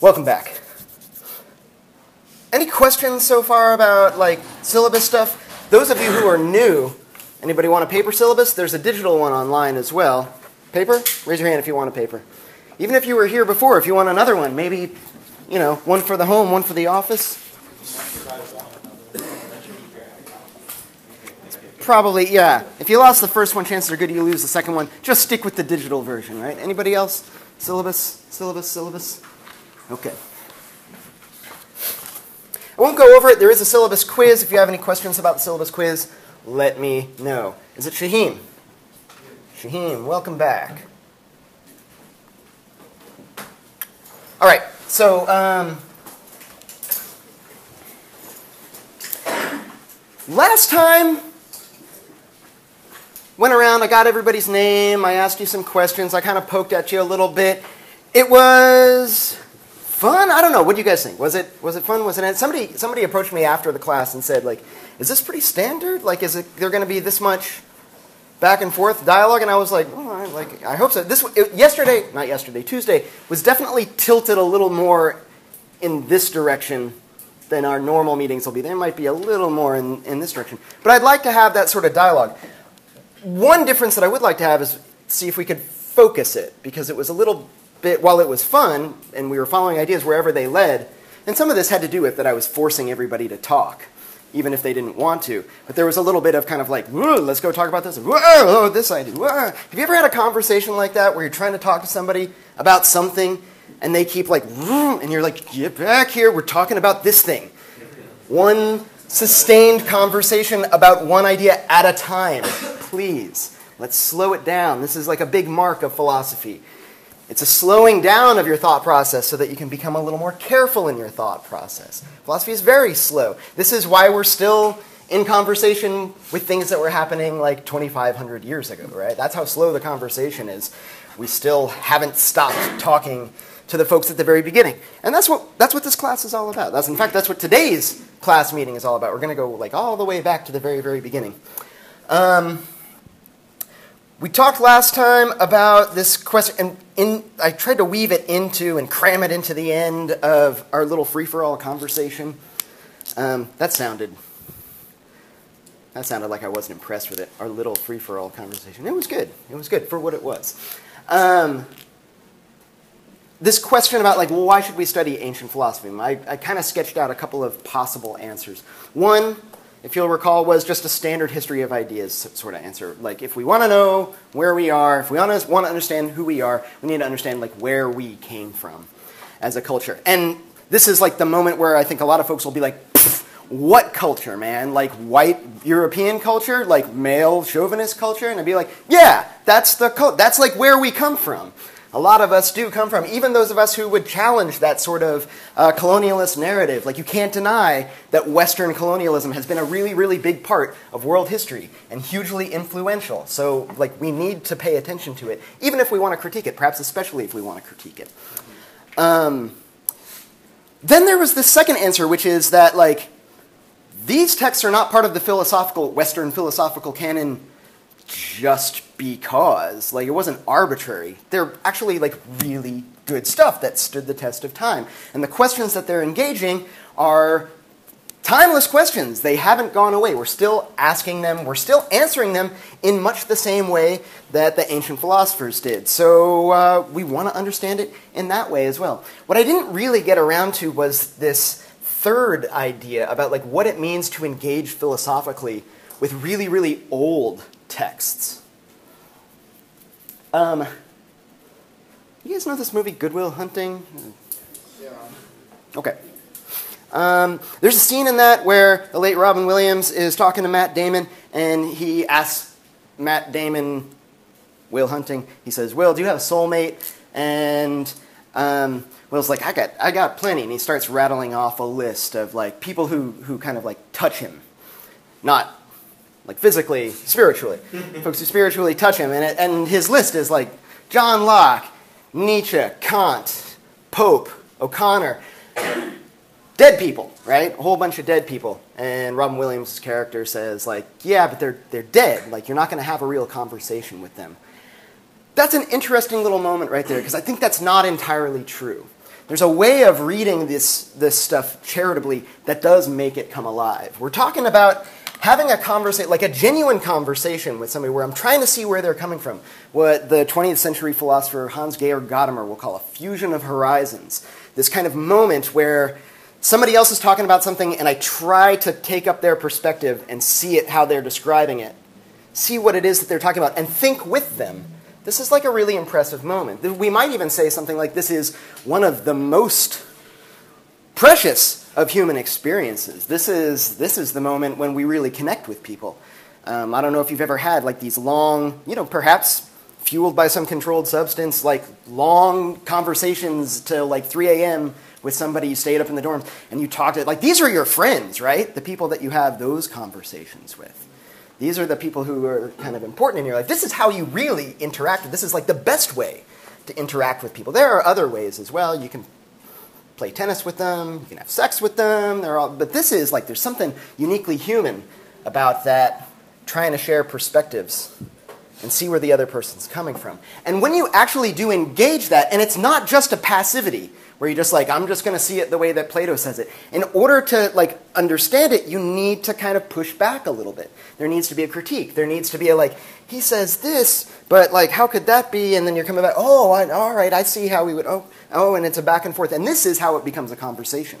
Welcome back. Any questions so far about like syllabus stuff? Those of you who are new, anybody want a paper syllabus? There's a digital one online as well. Paper? Raise your hand if you want a paper. Even if you were here before, if you want another one, maybe, you know, one for the home, one for the office. Probably, yeah. If you lost the first one, chances are good you lose the second one. Just stick with the digital version, right? Anybody else? Syllabus, syllabus, syllabus? Okay. I won't go over it. There is a syllabus quiz. If you have any questions about the syllabus quiz, let me know. Is it Shaheen? Shaheen, welcome back. All right, so um, last time went around, I got everybody's name, I asked you some questions, I kind of poked at you a little bit. It was fun. I don't know. What do you guys think? Was it was it fun? Was it somebody somebody approached me after the class and said like, "Is this pretty standard? Like, is it there going to be this much back and forth dialogue?" And I was like, oh, "Like, I hope so." This it, yesterday, not yesterday, Tuesday was definitely tilted a little more in this direction than our normal meetings will be. There might be a little more in, in this direction, but I'd like to have that sort of dialogue. One difference that I would like to have is see if we could focus it because it was a little bit, while it was fun and we were following ideas wherever they led, and some of this had to do with that I was forcing everybody to talk, even if they didn't want to. But there was a little bit of kind of like, let's go talk about this. Whoa, oh, this idea. Whoa. Have you ever had a conversation like that where you're trying to talk to somebody about something and they keep like, and you're like, get back here, we're talking about this thing. One sustained conversation about one idea at a time. Please, let's slow it down. This is like a big mark of philosophy. It's a slowing down of your thought process so that you can become a little more careful in your thought process. Philosophy is very slow. This is why we're still in conversation with things that were happening like 2,500 years ago, right? That's how slow the conversation is. We still haven't stopped talking to the folks at the very beginning. And that's what, that's what this class is all about. That's, in fact, that's what today's class meeting is all about. We're going to go like all the way back to the very, very beginning. Um, we talked last time about this question, and in, I tried to weave it into and cram it into the end of our little free for all conversation. Um, that sounded that sounded like I wasn't impressed with it. Our little free for all conversation. It was good. It was good for what it was. Um, this question about like, well, why should we study ancient philosophy? I, I kind of sketched out a couple of possible answers. One if you'll recall, was just a standard history of ideas sort of answer. Like, if we want to know where we are, if we want to, want to understand who we are, we need to understand like where we came from as a culture. And this is like the moment where I think a lot of folks will be like, what culture, man? Like white European culture, like male chauvinist culture, and I'd be like, yeah, that's the that's like where we come from a lot of us do come from, even those of us who would challenge that sort of uh, colonialist narrative. Like, you can't deny that Western colonialism has been a really, really big part of world history and hugely influential. So, like, we need to pay attention to it, even if we want to critique it, perhaps especially if we want to critique it. Um, then there was the second answer, which is that, like, these texts are not part of the philosophical, Western philosophical canon just because. Like, it wasn't arbitrary. They're actually, like, really good stuff that stood the test of time. And the questions that they're engaging are timeless questions. They haven't gone away. We're still asking them, we're still answering them in much the same way that the ancient philosophers did. So uh, we want to understand it in that way as well. What I didn't really get around to was this third idea about like what it means to engage philosophically with really, really old texts. Um, you guys know this movie, Good Will Hunting? Yeah. Okay. Um, there's a scene in that where the late Robin Williams is talking to Matt Damon, and he asks Matt Damon, Will Hunting, he says, Will, do you have a soulmate? And um, Will's like, I got, I got plenty. And he starts rattling off a list of like people who, who kind of like touch him. Not like physically, spiritually. Folks who spiritually touch him. And, it, and his list is like John Locke, Nietzsche, Kant, Pope, O'Connor. Dead people, right? A whole bunch of dead people. And Robin Williams' character says, like, yeah, but they're, they're dead. Like, you're not going to have a real conversation with them. That's an interesting little moment right there, because I think that's not entirely true. There's a way of reading this, this stuff charitably that does make it come alive. We're talking about having a conversation, like a genuine conversation with somebody where I'm trying to see where they're coming from. What the 20th century philosopher Hans Georg Gadamer will call a fusion of horizons. This kind of moment where somebody else is talking about something and I try to take up their perspective and see it how they're describing it, see what it is that they're talking about, and think with them. This is like a really impressive moment. We might even say something like this is one of the most precious of human experiences. This is, this is the moment when we really connect with people. Um, I don't know if you've ever had like these long, you know, perhaps fueled by some controlled substance, like long conversations till like 3 a.m. with somebody you stayed up in the dorms and you talked to, like, these are your friends, right? The people that you have those conversations with. These are the people who are kind of important in your life. This is how you really interact. This is like the best way to interact with people. There are other ways as well. You can play tennis with them, you can have sex with them. They're all, but this is like there's something uniquely human about that trying to share perspectives and see where the other person's coming from. And when you actually do engage that, and it's not just a passivity where you're just like, I'm just going to see it the way that Plato says it. In order to like understand it, you need to kind of push back a little bit. There needs to be a critique. There needs to be a like, he says this, but like, how could that be? And then you're coming back, oh, I, all right, I see how we would. Oh, oh, and it's a back and forth. And this is how it becomes a conversation.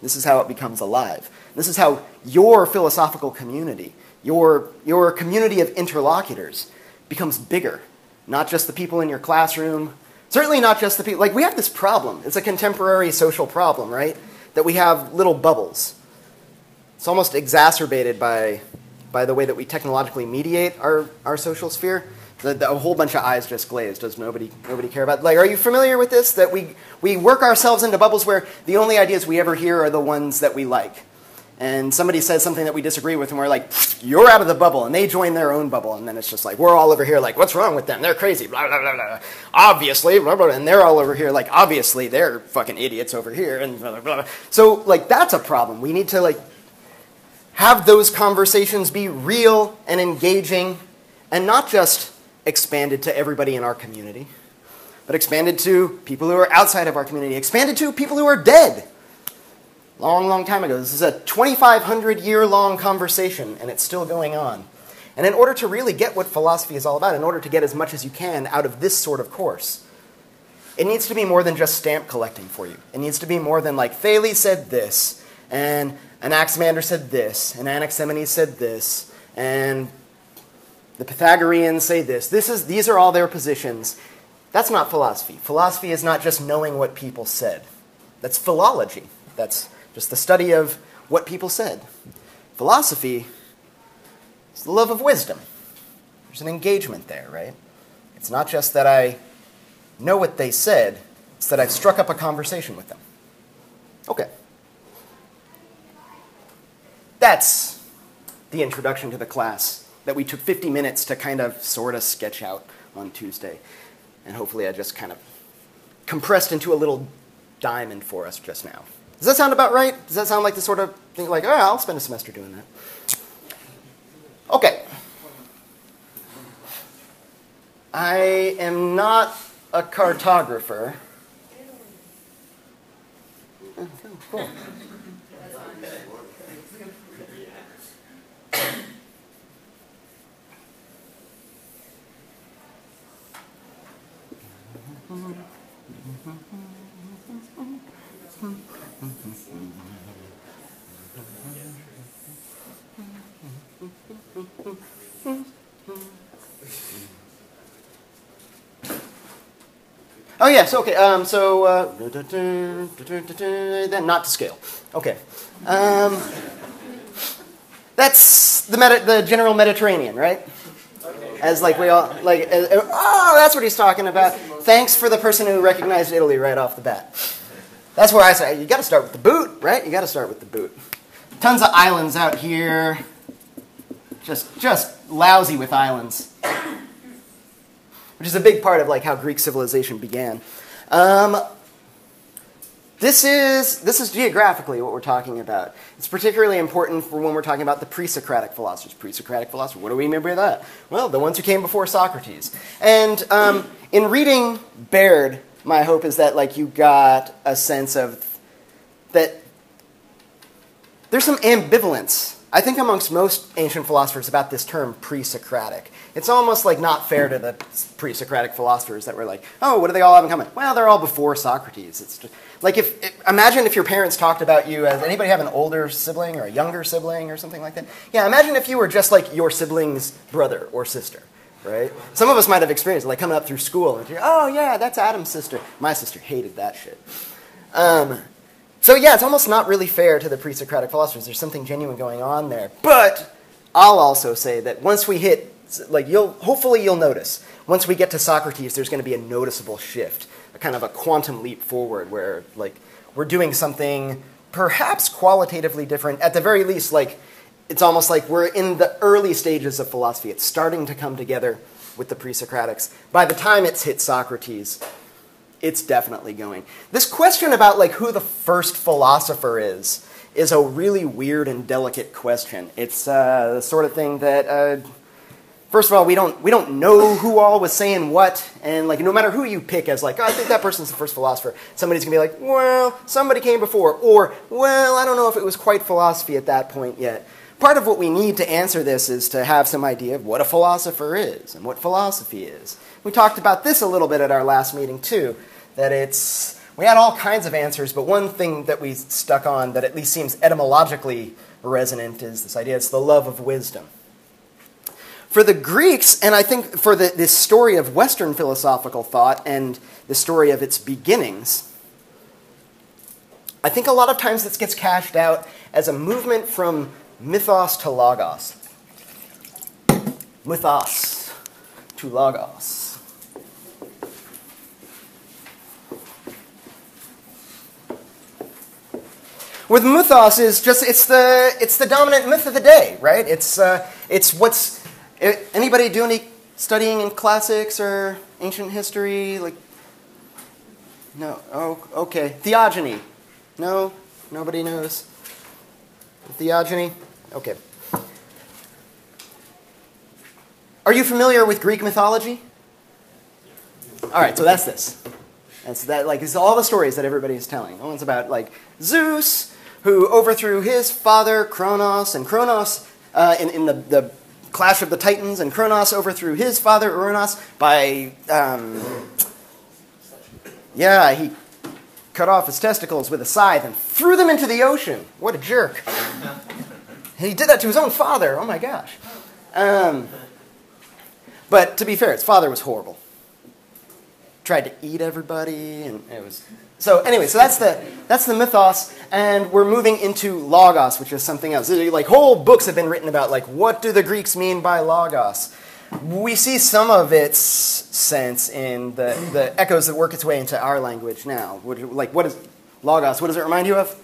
This is how it becomes alive. This is how your philosophical community, your your community of interlocutors becomes bigger. Not just the people in your classroom, certainly not just the people. Like, we have this problem. It's a contemporary social problem, right? That we have little bubbles. It's almost exacerbated by, by the way that we technologically mediate our, our social sphere. The, the, a whole bunch of eyes just glazed. Does nobody nobody care about? Like, are you familiar with this? That we we work ourselves into bubbles where the only ideas we ever hear are the ones that we like and somebody says something that we disagree with, and we're like, you're out of the bubble, and they join their own bubble, and then it's just like, we're all over here like, what's wrong with them? They're crazy, blah, blah, blah, blah. Obviously, blah, blah, and they're all over here like, obviously, they're fucking idiots over here, and blah, blah, blah. So, like, that's a problem. We need to, like, have those conversations be real and engaging, and not just expanded to everybody in our community, but expanded to people who are outside of our community, expanded to people who are dead long, long time ago. This is a 2,500 year long conversation, and it's still going on. And in order to really get what philosophy is all about, in order to get as much as you can out of this sort of course, it needs to be more than just stamp collecting for you. It needs to be more than like Thales said this, and Anaximander said this, and Anaximenes said this, and the Pythagoreans say this. this is, these are all their positions. That's not philosophy. Philosophy is not just knowing what people said. That's philology. That's just the study of what people said. Philosophy is the love of wisdom. There's an engagement there, right? It's not just that I know what they said, it's that I've struck up a conversation with them. Okay. That's the introduction to the class that we took 50 minutes to kind of sort of sketch out on Tuesday. And hopefully I just kind of compressed into a little diamond for us just now. Does that sound about right? Does that sound like the sort of thing like, oh, I'll spend a semester doing that? Okay. I am not a cartographer. Oh, cool. Oh yes, okay. Um, so uh, then not to scale. Okay, um, that's the Medi- the general Mediterranean, right? As like we all like. As, oh, that's what he's talking about. Thanks for the person who recognized Italy right off the bat. That's where I say you got to start with the boot, right? You got to start with the boot. Tons of islands out here. Just just lousy with islands which is a big part of like how Greek civilization began. Um, this is, this is geographically what we're talking about. It's particularly important for when we're talking about the pre-Socratic philosophers. Pre-Socratic philosophers, what do we mean by that? Well, the ones who came before Socrates. And um, in reading Baird, my hope is that like you got a sense of that there's some ambivalence I think amongst most ancient philosophers about this term pre-Socratic. It's almost like not fair to the pre-Socratic philosophers that were like, oh, what do they all have in common? Well, they're all before Socrates. It's just, like if, imagine if your parents talked about you as anybody have an older sibling or a younger sibling or something like that. Yeah, imagine if you were just like your sibling's brother or sister right? Some of us might have experienced like coming up through school and you're, oh yeah, that's Adam's sister. My sister hated that shit. Um, so yeah, it's almost not really fair to the pre-Socratic philosophers. There's something genuine going on there. But I'll also say that once we hit, like you'll, hopefully you'll notice, once we get to Socrates, there's going to be a noticeable shift, a kind of a quantum leap forward where like we're doing something perhaps qualitatively different. At the very least, like it's almost like we're in the early stages of philosophy. It's starting to come together with the pre-Socratics. By the time it's hit Socrates, it's definitely going. This question about like who the first philosopher is is a really weird and delicate question. It's uh, the sort of thing that, uh, first of all, we don't we don't know who all was saying what, and like no matter who you pick as like, oh, I think that person's the first philosopher, somebody's gonna be like, well, somebody came before, or well, I don't know if it was quite philosophy at that point yet. Part of what we need to answer this is to have some idea of what a philosopher is and what philosophy is. We talked about this a little bit at our last meeting too that it's, we had all kinds of answers, but one thing that we stuck on that at least seems etymologically resonant is this idea it's the love of wisdom. For the Greeks, and I think for the, this story of Western philosophical thought and the story of its beginnings, I think a lot of times this gets cashed out as a movement from mythos to logos. Mythos to logos. with mythos is just it's the it's the dominant myth of the day, right? It's uh, it's what's anybody do any studying in classics or ancient history like no oh okay theogony no nobody knows theogony okay are you familiar with greek mythology all right so that's this that's that like it's all the stories that everybody is telling one's about like zeus who overthrew his father, Kronos, and Kronos uh, in, in the, the clash of the Titans, and Kronos overthrew his father, Uranus, by. Um, yeah, he cut off his testicles with a scythe and threw them into the ocean. What a jerk. He did that to his own father. Oh my gosh. Um, but to be fair, his father was horrible. Tried to eat everybody, and it was so anyway, so that's the that's the mythos, and we're moving into logos, which is something else. Like whole books have been written about like what do the Greeks mean by logos. We see some of its sense in the, the echoes that work its way into our language now. Like what is logos? What does it remind you of?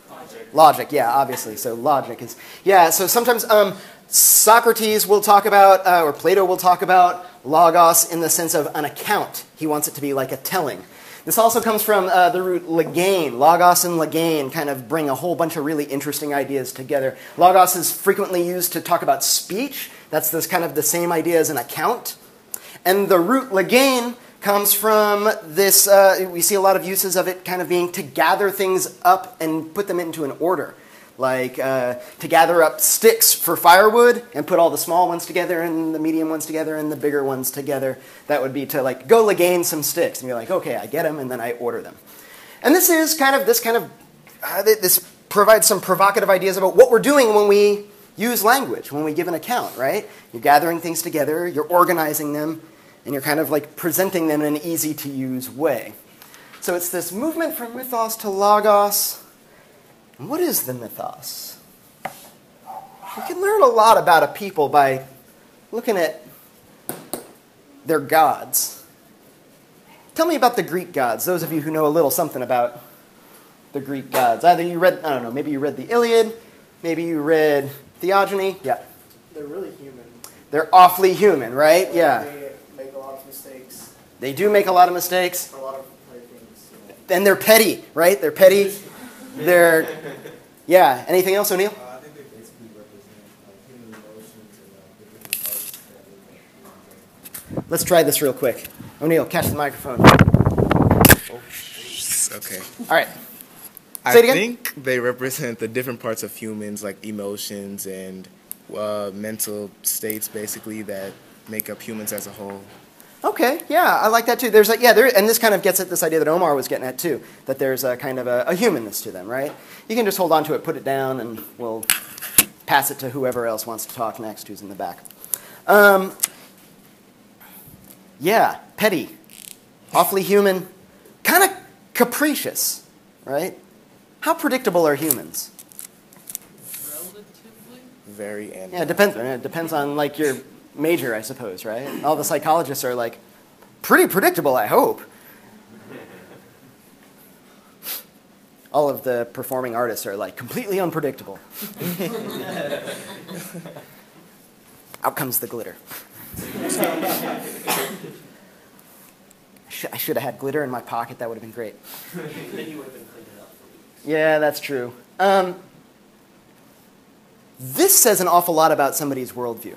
Logic. Yeah, obviously. So logic is yeah. So sometimes um, Socrates will talk about, uh, or Plato will talk about logos in the sense of an account. He wants it to be like a telling. This also comes from uh, the root legein. Logos and legein kind of bring a whole bunch of really interesting ideas together. Logos is frequently used to talk about speech. That's this kind of the same idea as an account. And the root legein comes from this, uh, we see a lot of uses of it kind of being to gather things up and put them into an order like uh, to gather up sticks for firewood and put all the small ones together and the medium ones together and the bigger ones together. That would be to like go legein some sticks and be like, okay, I get them and then I order them. And this is kind of this kind of uh, this provides some provocative ideas about what we're doing when we use language, when we give an account, right? You're gathering things together, you're organizing them, and you're kind of like presenting them in an easy to use way. So it's this movement from mythos to logos what is the mythos? We can learn a lot about a people by looking at their gods. Tell me about the Greek gods, those of you who know a little something about the Greek gods. Either you read, I don't know, maybe you read the Iliad, maybe you read Theogony. Yeah. They're really human. They're awfully human, right? Yeah. They make a lot of mistakes. They do make a lot of mistakes. A lot of things. And they're petty, right? They're petty. They're, yeah. Anything else, O'Neill? Uh, I think they basically represent uh, human emotions and the different parts that we Let's try this real quick. O'Neill, catch the microphone. Oh. Okay. All right. I Say it again? think they represent the different parts of humans, like emotions and uh, mental states, basically, that make up humans as a whole. Okay, yeah, I like that too. There's a, yeah, there, and this kind of gets at this idea that Omar was getting at too, that there's a kind of a, a humanness to them, right? You can just hold on to it, put it down, and we'll pass it to whoever else wants to talk next who's in the back. Um, yeah, petty, awfully human, kind of capricious, right? How predictable are humans? Relatively? Very and Yeah, it depends. It depends on like your major, I suppose, right? All the psychologists are like pretty predictable. I hope. All of the performing artists are like completely unpredictable. Out comes the glitter. I should have had glitter in my pocket. That would have been great. Yeah, that's true. Um, this says an awful lot about somebody's worldview.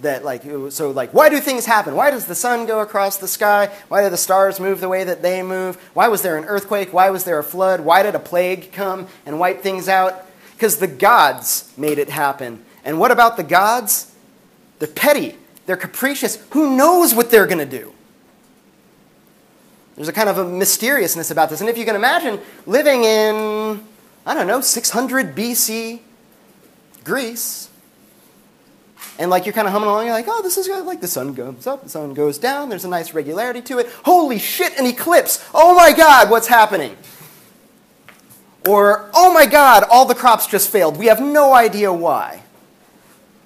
That like so like why do things happen? Why does the sun go across the sky? Why do the stars move the way that they move? Why was there an earthquake? Why was there a flood? Why did a plague come and wipe things out? Because the gods made it happen. And what about the gods? They're petty. They're capricious. Who knows what they're going to do? There's a kind of a mysteriousness about this. And if you can imagine living in, I don't know, 600 BC Greece, and like you're kind of humming along, you're like, oh, this is good. Like the sun goes up, the sun goes down, there's a nice regularity to it. Holy shit, an eclipse! Oh my god, what's happening? Or, oh my god, all the crops just failed. We have no idea why.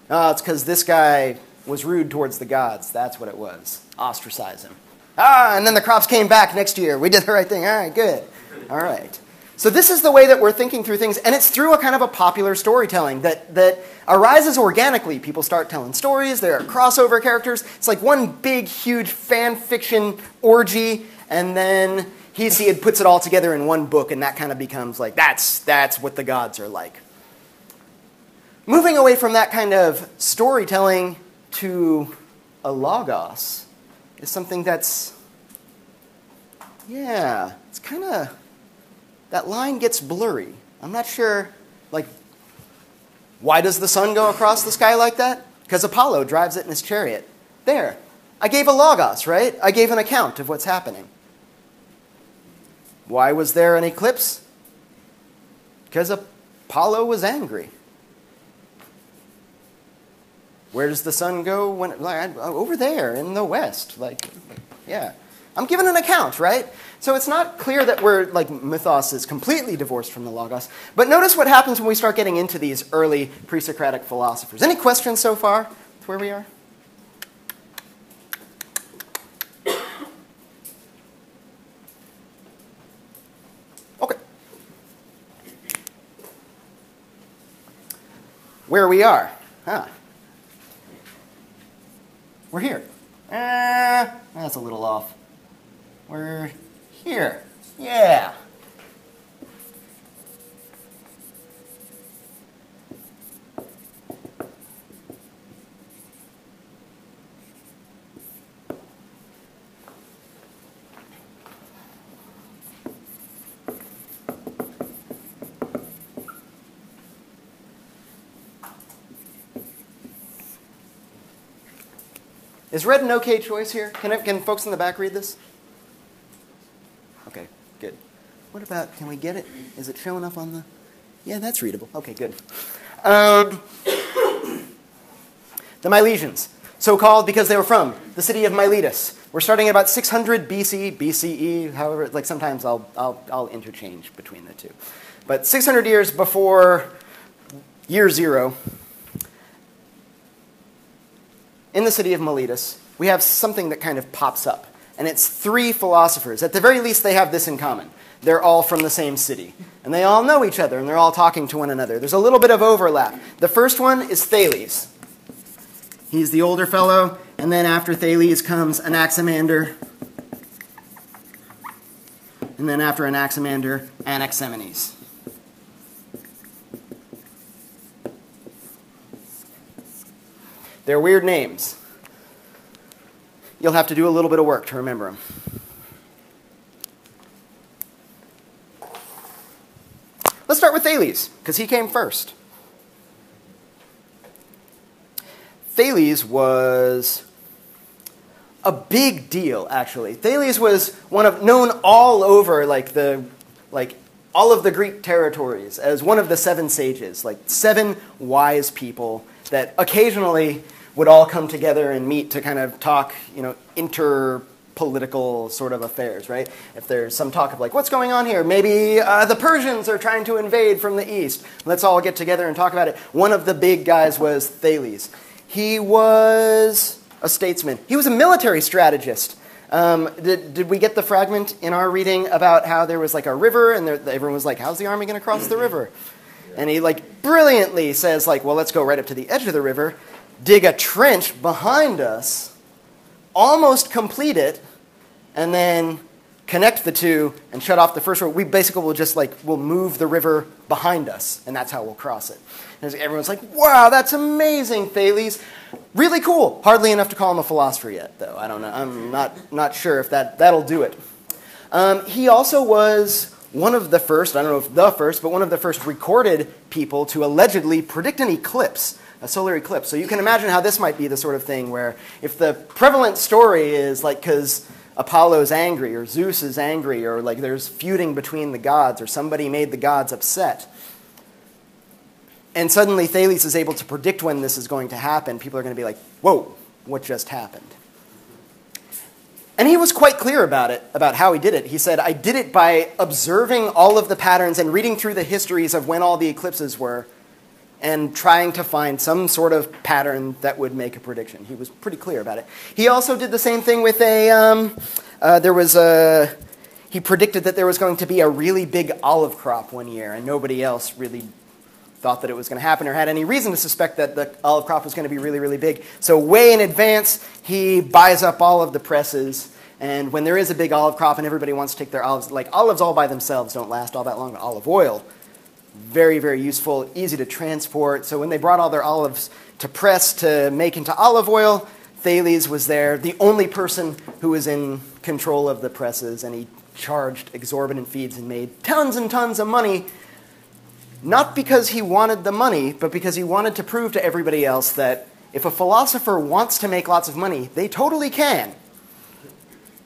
Oh, it's because this guy was rude towards the gods. That's what it was. Ostracize him. Ah, and then the crops came back next year. We did the right thing. All right, good. All right. So this is the way that we're thinking through things, and it's through a kind of a popular storytelling that, that arises organically. People start telling stories, there are crossover characters. It's like one big, huge fan fiction orgy, and then Hesiod puts it all together in one book, and that kind of becomes like, that's, that's what the gods are like. Moving away from that kind of storytelling to a logos is something that's, yeah, it's kind of, that line gets blurry. I'm not sure, like, why does the sun go across the sky like that? Because Apollo drives it in his chariot. There. I gave a logos, right? I gave an account of what's happening. Why was there an eclipse? Because Apollo was angry. Where does the sun go when like, over there in the west? Like, yeah. I'm giving an account, right? So it's not clear that we're like mythos is completely divorced from the logos. But notice what happens when we start getting into these early pre-Socratic philosophers. Any questions so far with where we are? Okay. Where we are. Huh. We're here. Ah, that's a little off. We're here. Yeah. Is red an okay choice here? Can, I, can folks in the back read this? Okay, good. What about, can we get it? Is it showing up on the, yeah, that's readable. Okay, good. Um, the Milesians, so called because they were from the city of Miletus. We're starting at about 600 BC, BCE, however, like sometimes I'll, I'll, I'll interchange between the two. But 600 years before year zero, in the city of Miletus, we have something that kind of pops up. And it's three philosophers. At the very least, they have this in common. They're all from the same city. And they all know each other, and they're all talking to one another. There's a little bit of overlap. The first one is Thales. He's the older fellow, and then after Thales comes Anaximander. And then after Anaximander, Anaximenes. They're weird names. You'll have to do a little bit of work to remember them. Let's start with Thales, because he came first. Thales was a big deal, actually. Thales was one of known all over like the like all of the Greek territories as one of the seven sages, like seven wise people that occasionally would all come together and meet to kind of talk, you know, interpolitical sort of affairs, right? If there's some talk of like, what's going on here? Maybe uh, the Persians are trying to invade from the east. Let's all get together and talk about it. One of the big guys was Thales. He was a statesman. He was a military strategist. Um, did, did we get the fragment in our reading about how there was like a river and there, everyone was like, how's the army going to cross the river? And he like brilliantly says like, well, let's go right up to the edge of the river, dig a trench behind us, almost complete it, and then connect the two and shut off the first river. We basically will just like, we'll move the river behind us, and that's how we'll cross it. And everyone's like, wow, that's amazing, Thales. Really cool. Hardly enough to call him a philosopher yet, though. I don't know. I'm not, not sure if that, that'll do it. Um, he also was one of the first, I don't know if the first, but one of the first recorded people to allegedly predict an eclipse, a solar eclipse. So you can imagine how this might be the sort of thing where if the prevalent story is like because Apollo's angry or Zeus is angry or like there's feuding between the gods or somebody made the gods upset, and suddenly Thales is able to predict when this is going to happen, people are going to be like, whoa, what just happened? And he was quite clear about it, about how he did it. He said, I did it by observing all of the patterns and reading through the histories of when all the eclipses were and trying to find some sort of pattern that would make a prediction. He was pretty clear about it. He also did the same thing with a, um, uh, there was a, he predicted that there was going to be a really big olive crop one year, and nobody else really thought that it was going to happen or had any reason to suspect that the olive crop was going to be really, really big. So, way in advance, he buys up all of the presses. And when there is a big olive crop and everybody wants to take their olives, like olives all by themselves don't last all that long, olive oil, very, very useful, easy to transport. So, when they brought all their olives to press to make into olive oil, Thales was there, the only person who was in control of the presses, and he charged exorbitant fees and made tons and tons of money not because he wanted the money, but because he wanted to prove to everybody else that if a philosopher wants to make lots of money, they totally can.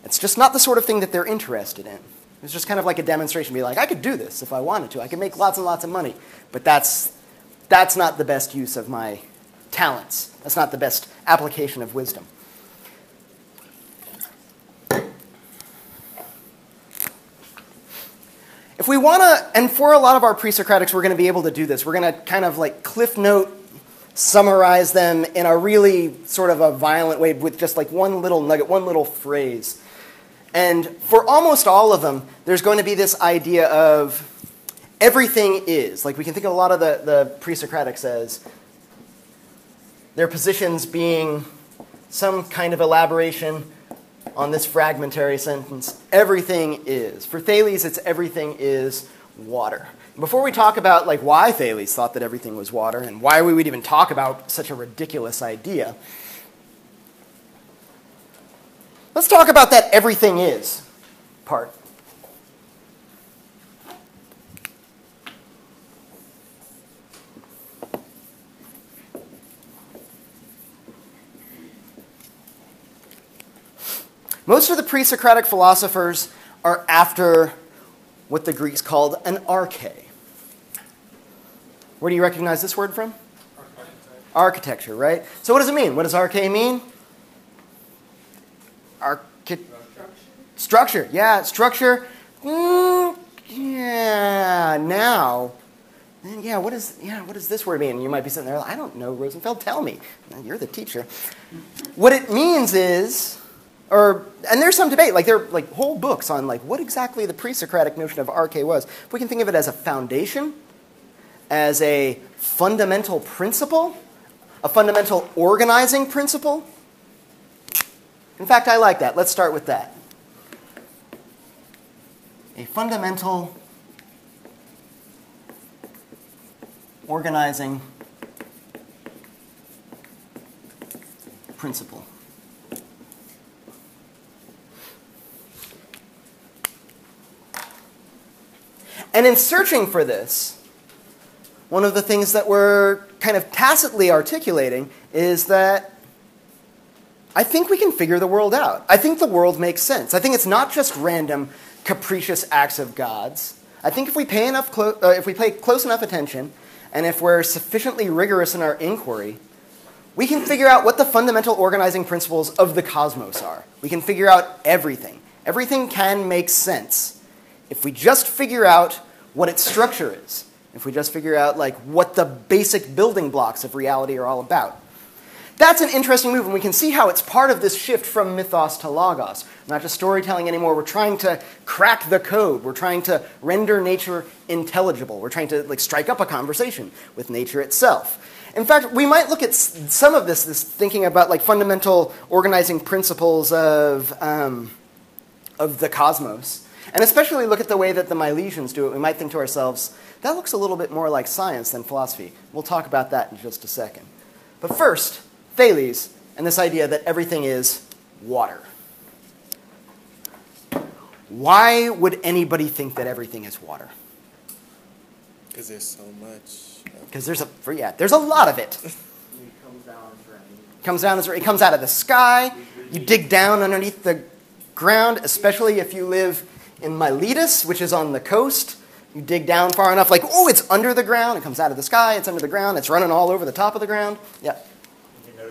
It's just not the sort of thing that they're interested in. It's just kind of like a demonstration. Be like, I could do this if I wanted to. I could make lots and lots of money. But that's, that's not the best use of my talents. That's not the best application of wisdom. If we want to, and for a lot of our pre Socratics, we're going to be able to do this. We're going to kind of like cliff note summarize them in a really sort of a violent way with just like one little nugget, one little phrase. And for almost all of them, there's going to be this idea of everything is. Like we can think of a lot of the, the pre Socratics as their positions being some kind of elaboration on this fragmentary sentence everything is. For Thales, it's everything is water. Before we talk about like why Thales thought that everything was water and why we would even talk about such a ridiculous idea, let's talk about that everything is part. Most of the pre Socratic philosophers are after what the Greeks called an arche. Where do you recognize this word from? Architecture, right? So, what does it mean? What does arche mean? Structure, yeah, structure. Mm, yeah, now. yeah, what is yeah, what does this word mean? You might be sitting there, I don't know, Rosenfeld, tell me. You're the teacher. What it means is or and there's some debate like there are like whole books on like what exactly the pre-socratic notion of arche was If we can think of it as a foundation as a fundamental principle a fundamental organizing principle in fact i like that let's start with that a fundamental organizing principle And in searching for this, one of the things that we're kind of tacitly articulating is that I think we can figure the world out. I think the world makes sense. I think it's not just random, capricious acts of God's. I think if we pay enough, clo- uh, if we pay close enough attention, and if we're sufficiently rigorous in our inquiry, we can figure out what the fundamental organizing principles of the cosmos are. We can figure out everything. Everything can make sense if we just figure out what its structure is. If we just figure out like what the basic building blocks of reality are all about. That's an interesting move, and we can see how it's part of this shift from mythos to logos. Not just storytelling anymore. We're trying to crack the code. We're trying to render nature intelligible. We're trying to like strike up a conversation with nature itself. In fact, we might look at some of this, this thinking about like fundamental organizing principles of, um, of the cosmos, and especially look at the way that the Milesians do it. We might think to ourselves, that looks a little bit more like science than philosophy. We'll talk about that in just a second. But first, Thales and this idea that everything is water. Why would anybody think that everything is water? Because there's so much. Because there's a yeah, there's a lot of it. It comes down as rain. comes down as it comes out of the sky. You dig down underneath the ground, especially if you live in Miletus, which is on the coast. You dig down far enough, like oh, it's under the ground. It comes out of the sky. It's under the ground. It's running all over the top of the ground. Yeah.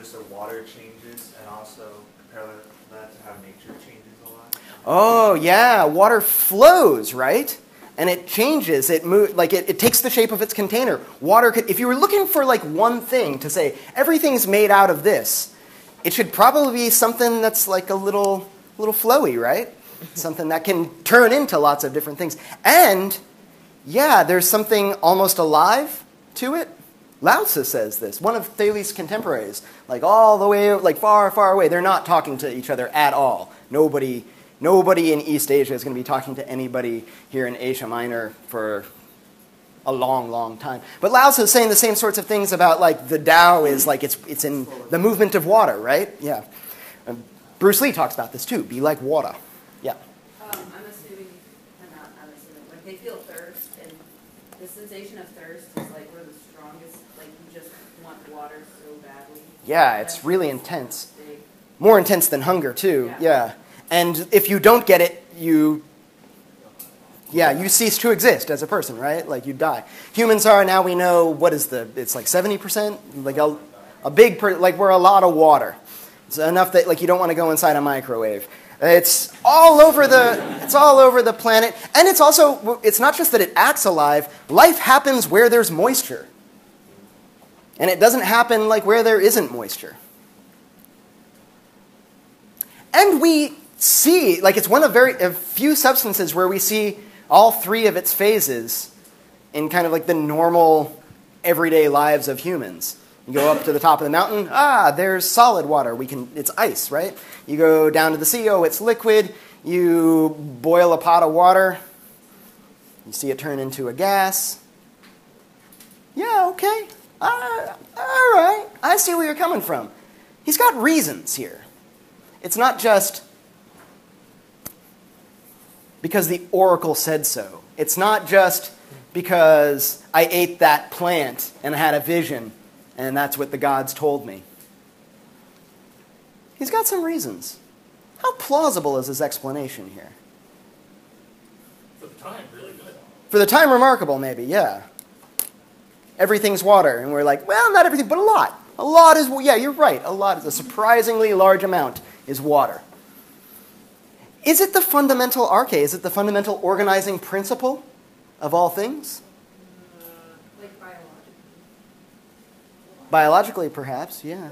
You notice that water changes and also compare that to how nature changes a lot. Oh yeah, water flows, right? And it changes. It move like it, it takes the shape of its container. Water could, if you were looking for like one thing to say everything's made out of this, it should probably be something that's like a little little flowy, right? Mm-hmm. something that can turn into lots of different things. And yeah, there's something almost alive to it. Lao Tzu says this, one of Thales' contemporaries, like all the way, like far, far away. They're not talking to each other at all. Nobody, nobody in East Asia is going to be talking to anybody here in Asia Minor for a long, long time. But Lao Tzu is saying the same sorts of things about like the Tao is like it's, it's in the movement of water, right? Yeah. Um, Bruce Lee talks about this too. Be like water. Yeah. Um, I'm assuming, I'm not, I'm assuming, like they feel thirst, and the sensation of thirst is like we're the strongest, like you just want water so badly. Yeah, it's really intense. More intense than hunger too. Yeah. And if you don't get it, you yeah, you cease to exist as a person, right? Like you die. Humans are now we know what is the it's like 70%, like a, a big per, like we're a lot of water. It's enough that like you don't want to go inside a microwave. It's all over the it's all over the planet and it's also it's not just that it acts alive, life happens where there's moisture. And it doesn't happen like where there isn't moisture. And we see, like it's one of very a few substances where we see all three of its phases in kind of like the normal everyday lives of humans. You go up to the top of the mountain, ah, there's solid water. We can it's ice, right? You go down to the sea, oh, it's liquid. You boil a pot of water, you see it turn into a gas. Yeah, okay. Uh, all right. I see where you're coming from. He's got reasons here. It's not just because the oracle said so. It's not just because I ate that plant and I had a vision and that's what the gods told me. He's got some reasons. How plausible is his explanation here? For the time, really good. For the time, remarkable, maybe, yeah. Everything's water, and we're like, well, not everything, but a lot. A lot is, yeah, you're right. A lot is a surprisingly large amount is water. Is it the fundamental arche? Is it the fundamental organizing principle of all things? Like biologically. Biologically, perhaps, yeah.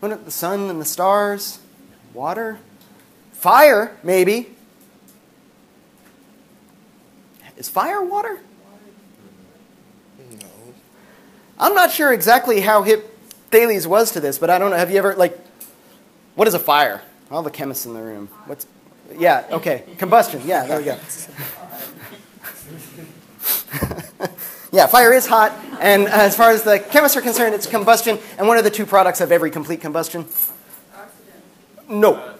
The sun and the stars, water, fire, maybe. Is fire water? No. I'm not sure exactly how hip Thales was to this, but I don't know. Have you ever like, what is a fire? All the chemists in the room. What's, yeah, okay, combustion. Yeah, there we go. yeah, fire is hot, and as far as the chemists are concerned, it's combustion. And what are the two products of every complete combustion? Oxygen. No,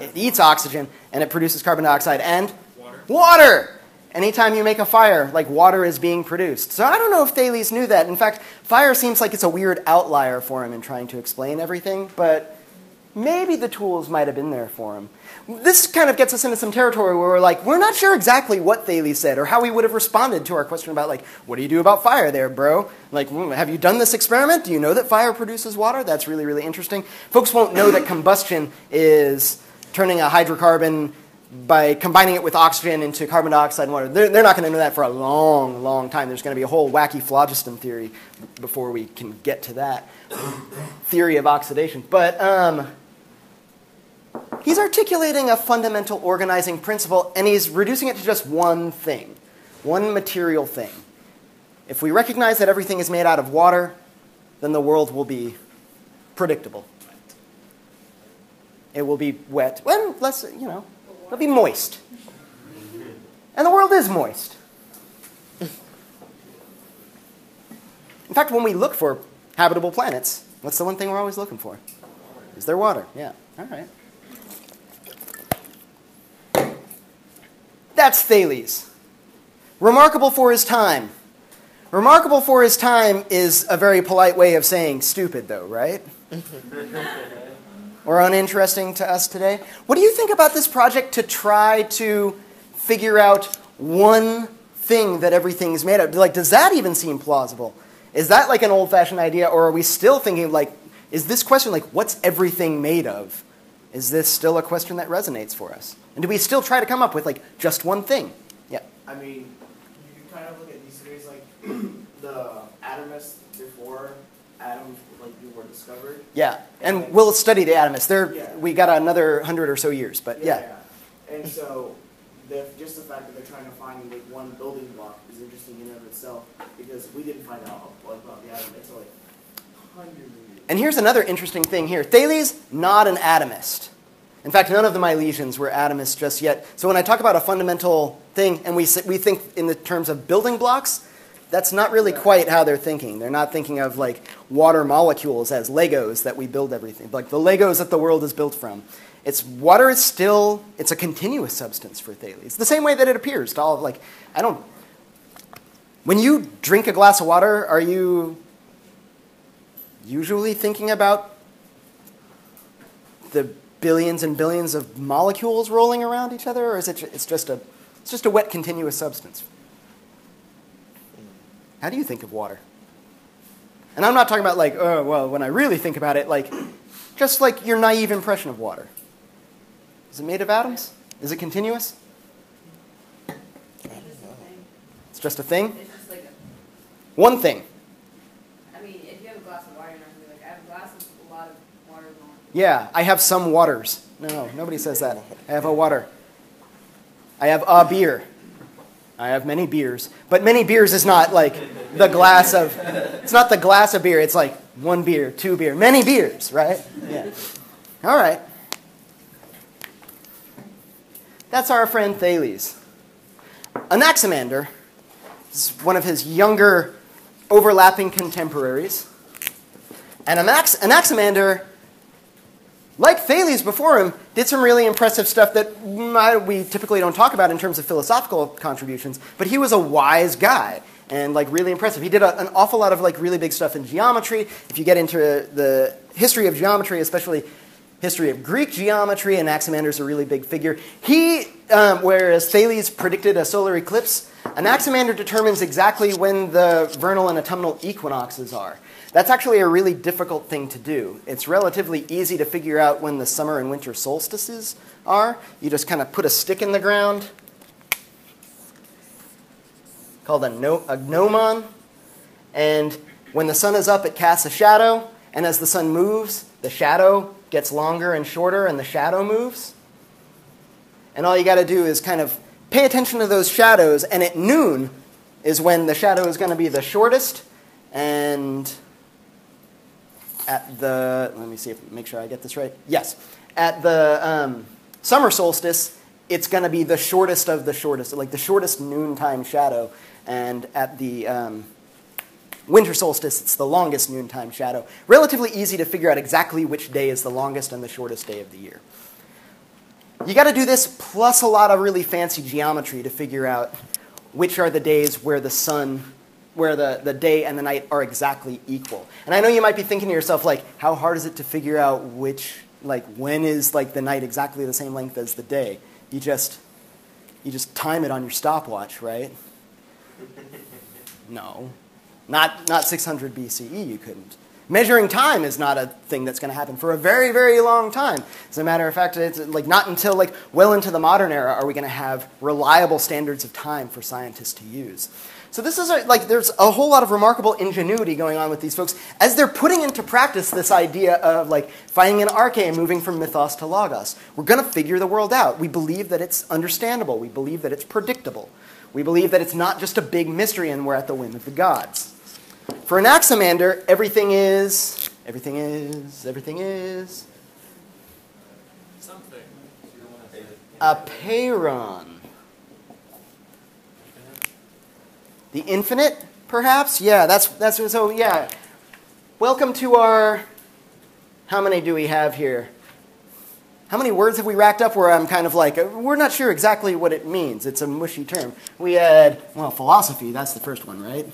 it eats oxygen and it produces carbon dioxide and Water. water. Anytime you make a fire, like water is being produced. So I don't know if Thales knew that. In fact, fire seems like it's a weird outlier for him in trying to explain everything, but maybe the tools might have been there for him. This kind of gets us into some territory where we're like, we're not sure exactly what Thales said or how he would have responded to our question about, like, what do you do about fire there, bro? Like, "Hmm, have you done this experiment? Do you know that fire produces water? That's really, really interesting. Folks won't know that combustion is turning a hydrocarbon by combining it with oxygen into carbon dioxide and water. They're, they're not going to know that for a long, long time. There's going to be a whole wacky phlogiston theory before we can get to that theory of oxidation. But um, he's articulating a fundamental organizing principle, and he's reducing it to just one thing, one material thing. If we recognize that everything is made out of water, then the world will be predictable. It will be wet. Well, less, you know, it'll be moist. And the world is moist. In fact, when we look for habitable planets, what's the one thing we're always looking for? Is there water? Yeah. All right. That's Thales. Remarkable for his time. Remarkable for his time is a very polite way of saying stupid, though, right? or uninteresting to us today. What do you think about this project to try to figure out one thing that everything is made of? Like, does that even seem plausible? Is that like an old fashioned idea, or are we still thinking, like, is this question like, what's everything made of? Is this still a question that resonates for us? And do we still try to come up with like just one thing? Yeah. I mean, you can kind of look at these theories like the atomists before atoms like were discovered. Yeah. And we'll study the atomists. They're, Yeah. We got another hundred or so years, but yeah. yeah. And so, the, just the fact that they're trying to find like one building block is interesting in and of itself because we didn't find out about the atom until like hundreds. And here's another interesting thing here. Thales, not an atomist. In fact, none of the Milesians were atomists just yet. So when I talk about a fundamental thing and we, we think in the terms of building blocks, that's not really quite how they're thinking. They're not thinking of like water molecules as Legos that we build everything, like the Legos that the world is built from. It's water is still it's a continuous substance for Thales. The same way that it appears to all like I don't when you drink a glass of water, are you usually thinking about the billions and billions of molecules rolling around each other, or is it it's just a it's just a wet continuous substance? How do you think of water? And I'm not talking about like, oh well, when I really think about it, like just like your naive impression of water. Is it made of atoms? Is it continuous? It's just a thing. Just a thing. It's just like, a- One thing. I mean, if you have a glass of water, you're not gonna be like, I have a glass of a lot of water going. Yeah, I have some waters. No, nobody says that. I have a water. I have a beer. I have many beers. But many beers is not like the glass of it's not the glass of beer. It's like one beer, two beer, many beers, right? Yeah. All right. That's our friend Thales. Anaximander is one of his younger overlapping contemporaries. And Anax- Anaximander like Thales before him, did some really impressive stuff that we typically don't talk about in terms of philosophical contributions, but he was a wise guy and like really impressive. He did a, an awful lot of like really big stuff in geometry. If you get into the history of geometry, especially history of Greek geometry, Anaximander's a really big figure. He, um, whereas Thales predicted a solar eclipse, Anaximander determines exactly when the vernal and autumnal equinoxes are. That's actually a really difficult thing to do. It's relatively easy to figure out when the summer and winter solstices are. You just kind of put a stick in the ground called a, no, a gnomon, and when the sun is up, it casts a shadow, and as the sun moves, the shadow gets longer and shorter, and the shadow moves. And all you got to do is kind of pay attention to those shadows, and at noon is when the shadow is going to be the shortest, and at the let me see if make sure I get this right. Yes, at the um, summer solstice, it's going to be the shortest of the shortest, like the shortest noontime shadow, and at the um, winter solstice, it's the longest noontime shadow. Relatively easy to figure out exactly which day is the longest and the shortest day of the year. You got to do this plus a lot of really fancy geometry to figure out which are the days where the sun, where the, the day and the night are exactly equal. And I know you might be thinking to yourself, like, how hard is it to figure out which, like, when is like the night exactly the same length as the day? You just, you just time it on your stopwatch, right? No, not not 600 BCE. You couldn't. Measuring time is not a thing that's going to happen for a very, very long time. As a matter of fact, it's like not until like well into the modern era are we going to have reliable standards of time for scientists to use. So this is a, like there's a whole lot of remarkable ingenuity going on with these folks as they're putting into practice this idea of like finding an arche and moving from mythos to logos. We're going to figure the world out. We believe that it's understandable. We believe that it's predictable. We believe that it's not just a big mystery and we're at the whim of the gods. For Anaximander, everything is, everything is, everything is Something. apeiron. The infinite, perhaps? Yeah, that's that's so. Yeah. Welcome to our. How many do we have here? How many words have we racked up where I'm kind of like, we're not sure exactly what it means. It's a mushy term. We had, well, philosophy, that's the first one, right?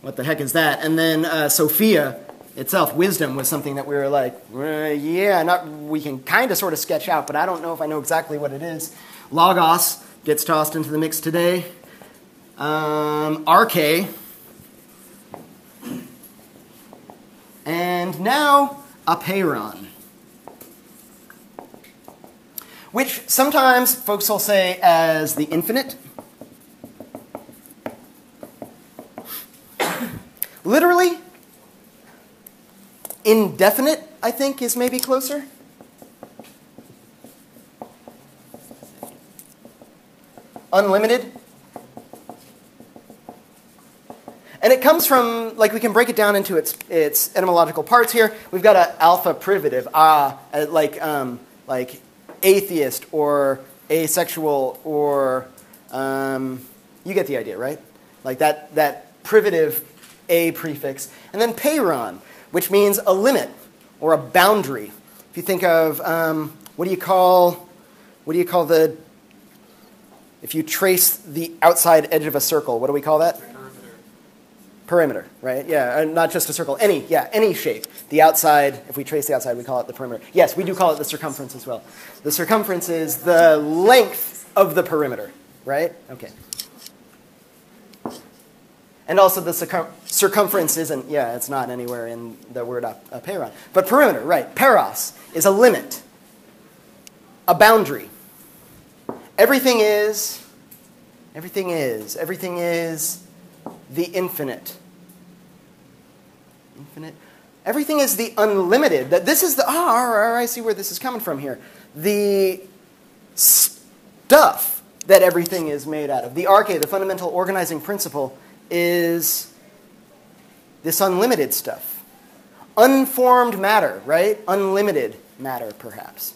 What the heck is that? And then uh, Sophia itself, wisdom, was something that we were like, uh, yeah, not, we can kind of sort of sketch out, but I don't know if I know exactly what it is. Logos gets tossed into the mix today. Um, arche. And now, apeiron. Which sometimes folks will say as the infinite. Literally, indefinite, I think, is maybe closer. Unlimited. And it comes from, like, we can break it down into its, its etymological parts here. We've got an alpha privative, ah, uh, like, um, like atheist or asexual or, um, you get the idea, right? Like that, that privative a prefix. And then peiron, which means a limit or a boundary. If you think of, um, what do you call, what do you call the, if you trace the outside edge of a circle, what do we call that? perimeter, right? Yeah, not just a circle, any, yeah, any shape. The outside, if we trace the outside, we call it the perimeter. Yes, we do call it the circumference as well. The circumference is the length of the perimeter, right? Okay. And also the circum- circumference isn't, yeah, it's not anywhere in the word apeiron. Uh, but perimeter, right, peros, is a limit, a boundary. Everything is, everything is, everything is the infinite. Infinite. Everything is the unlimited. That this is the ah, ah, ah, ah I see where this is coming from here. The stuff that everything is made out of. The arche, the fundamental organizing principle, is this unlimited stuff. Unformed matter, right? Unlimited matter, perhaps.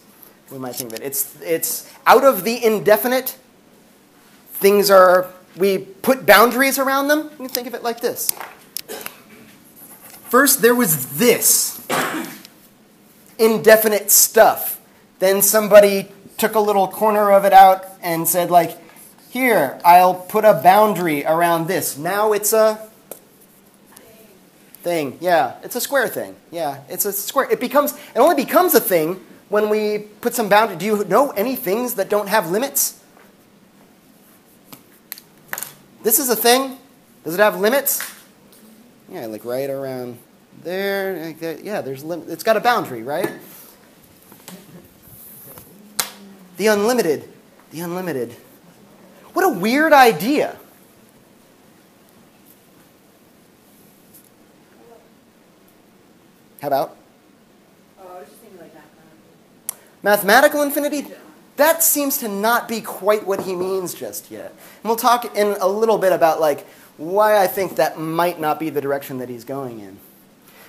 We might think of it. It's, it's out of the indefinite, things are we put boundaries around them. You can think of it like this. First, there was this indefinite stuff. Then somebody took a little corner of it out and said, like, here, I'll put a boundary around this. Now it's a thing. Yeah, it's a square thing. Yeah, it's a square. It becomes it only becomes a thing when we put some boundary. Do you know any things that don't have limits? This is a thing. Does it have limits? Yeah, like right around there. Like that. Yeah, there's lim- it's got a boundary, right? The unlimited. The unlimited. What a weird idea. How about? Oh, I was just thinking like mathematical. Mathematical infinity? That seems to not be quite what he means just yet. And we'll talk in a little bit about like why I think that might not be the direction that he's going in.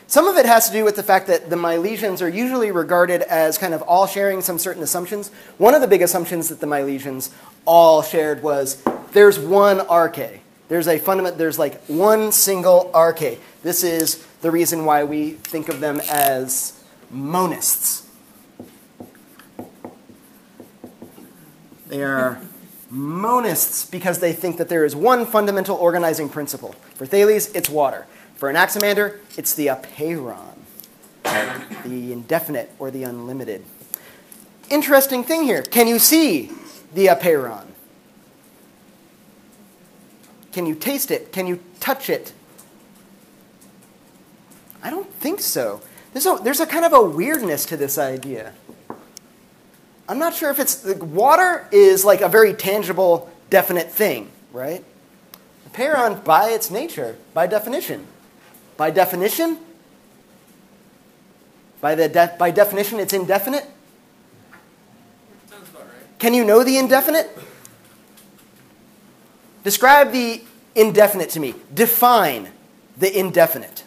Some of it has to do with the fact that the Milesians are usually regarded as kind of all sharing some certain assumptions. One of the big assumptions that the Milesians all shared was there's one arche. There's a fundament. There's like one single arche. This is the reason why we think of them as monists. They are monists because they think that there is one fundamental organizing principle. For Thales, it's water. For Anaximander, it's the apeiron, the indefinite or the unlimited. Interesting thing here. Can you see the apeiron? Can you taste it? Can you touch it? I don't think so. There's a, there's a kind of a weirdness to this idea. I'm not sure if it's like, water is like a very tangible, definite thing, right? Apeiron, by its nature, by definition, by definition, by the de- by definition, it's indefinite. Sounds about right. Can you know the indefinite? Describe the indefinite to me. Define the indefinite.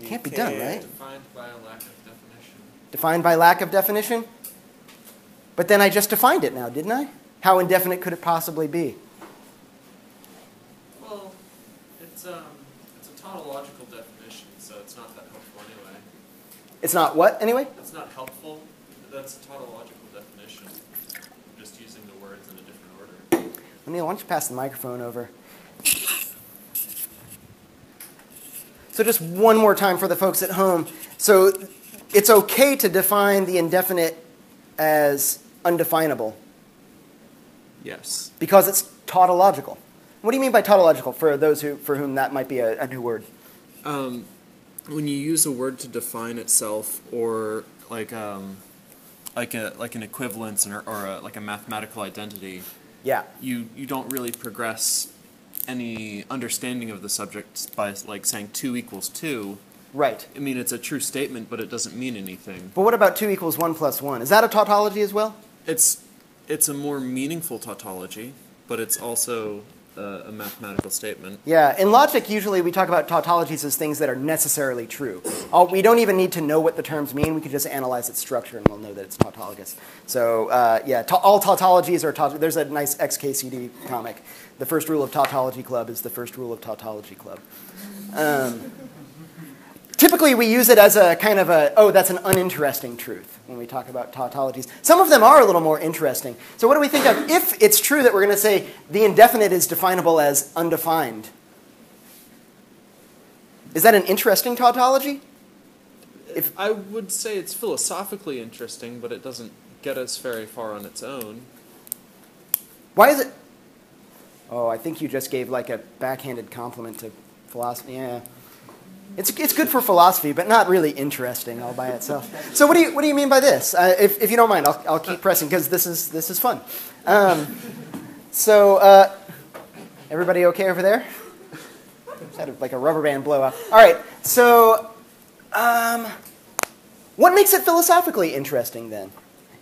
You Can't be done, can't- right? Defined by a lack of definition. Defined by lack of definition? But then I just defined it now, didn't I? How indefinite could it possibly be? Well, it's um, it's a tautological definition, so it's not that helpful anyway. It's not what, anyway? It's not helpful. That's a tautological definition. I'm just using the words in a different order. Neil, why don't you pass the microphone over? So, just one more time for the folks at home. So, it's okay to define the indefinite as undefinable Yes. because it's tautological. What do you mean by tautological for those who, for whom that might be a, a new word? Um, when you use a word to define itself, or like um, like a like an equivalence or, or a, like a mathematical identity, Yeah. you you don't really progress any understanding of the subject by like saying two equals two. Right. I mean, it's a true statement, but it doesn't mean anything. But what about 2 equals 1 plus 1? Is that a tautology as well? It's it's a more meaningful tautology, but it's also a, a mathematical statement. Yeah, in logic, usually we talk about tautologies as things that are necessarily true. All, we don't even need to know what the terms mean. We can just analyze its structure and we'll know that it's tautologous. So, uh, yeah, ta- all tautologies are taut. There's a nice XKCD comic. The first rule of Tautology Club is the first rule of Tautology Club. Um, typically, we use it as a kind of a, oh, that's an uninteresting truth when we talk about tautologies. Some of them are a little more interesting. So, what do we think of if it's true that we're going to say the indefinite is definable as undefined? Is that an interesting tautology? If- I would say it's philosophically interesting, but it doesn't get us very far on its own. Why is it? Oh, I think you just gave like a backhanded compliment to philosophy. Yeah. It's, it's good for philosophy, but not really interesting all by itself. So, what do you, what do you mean by this? Uh, if, if you don't mind, I'll, I'll keep pressing because this is, this is fun. Um, so, uh, everybody okay over there? Had like a rubber band blow up. All right, so um, what makes it philosophically interesting then?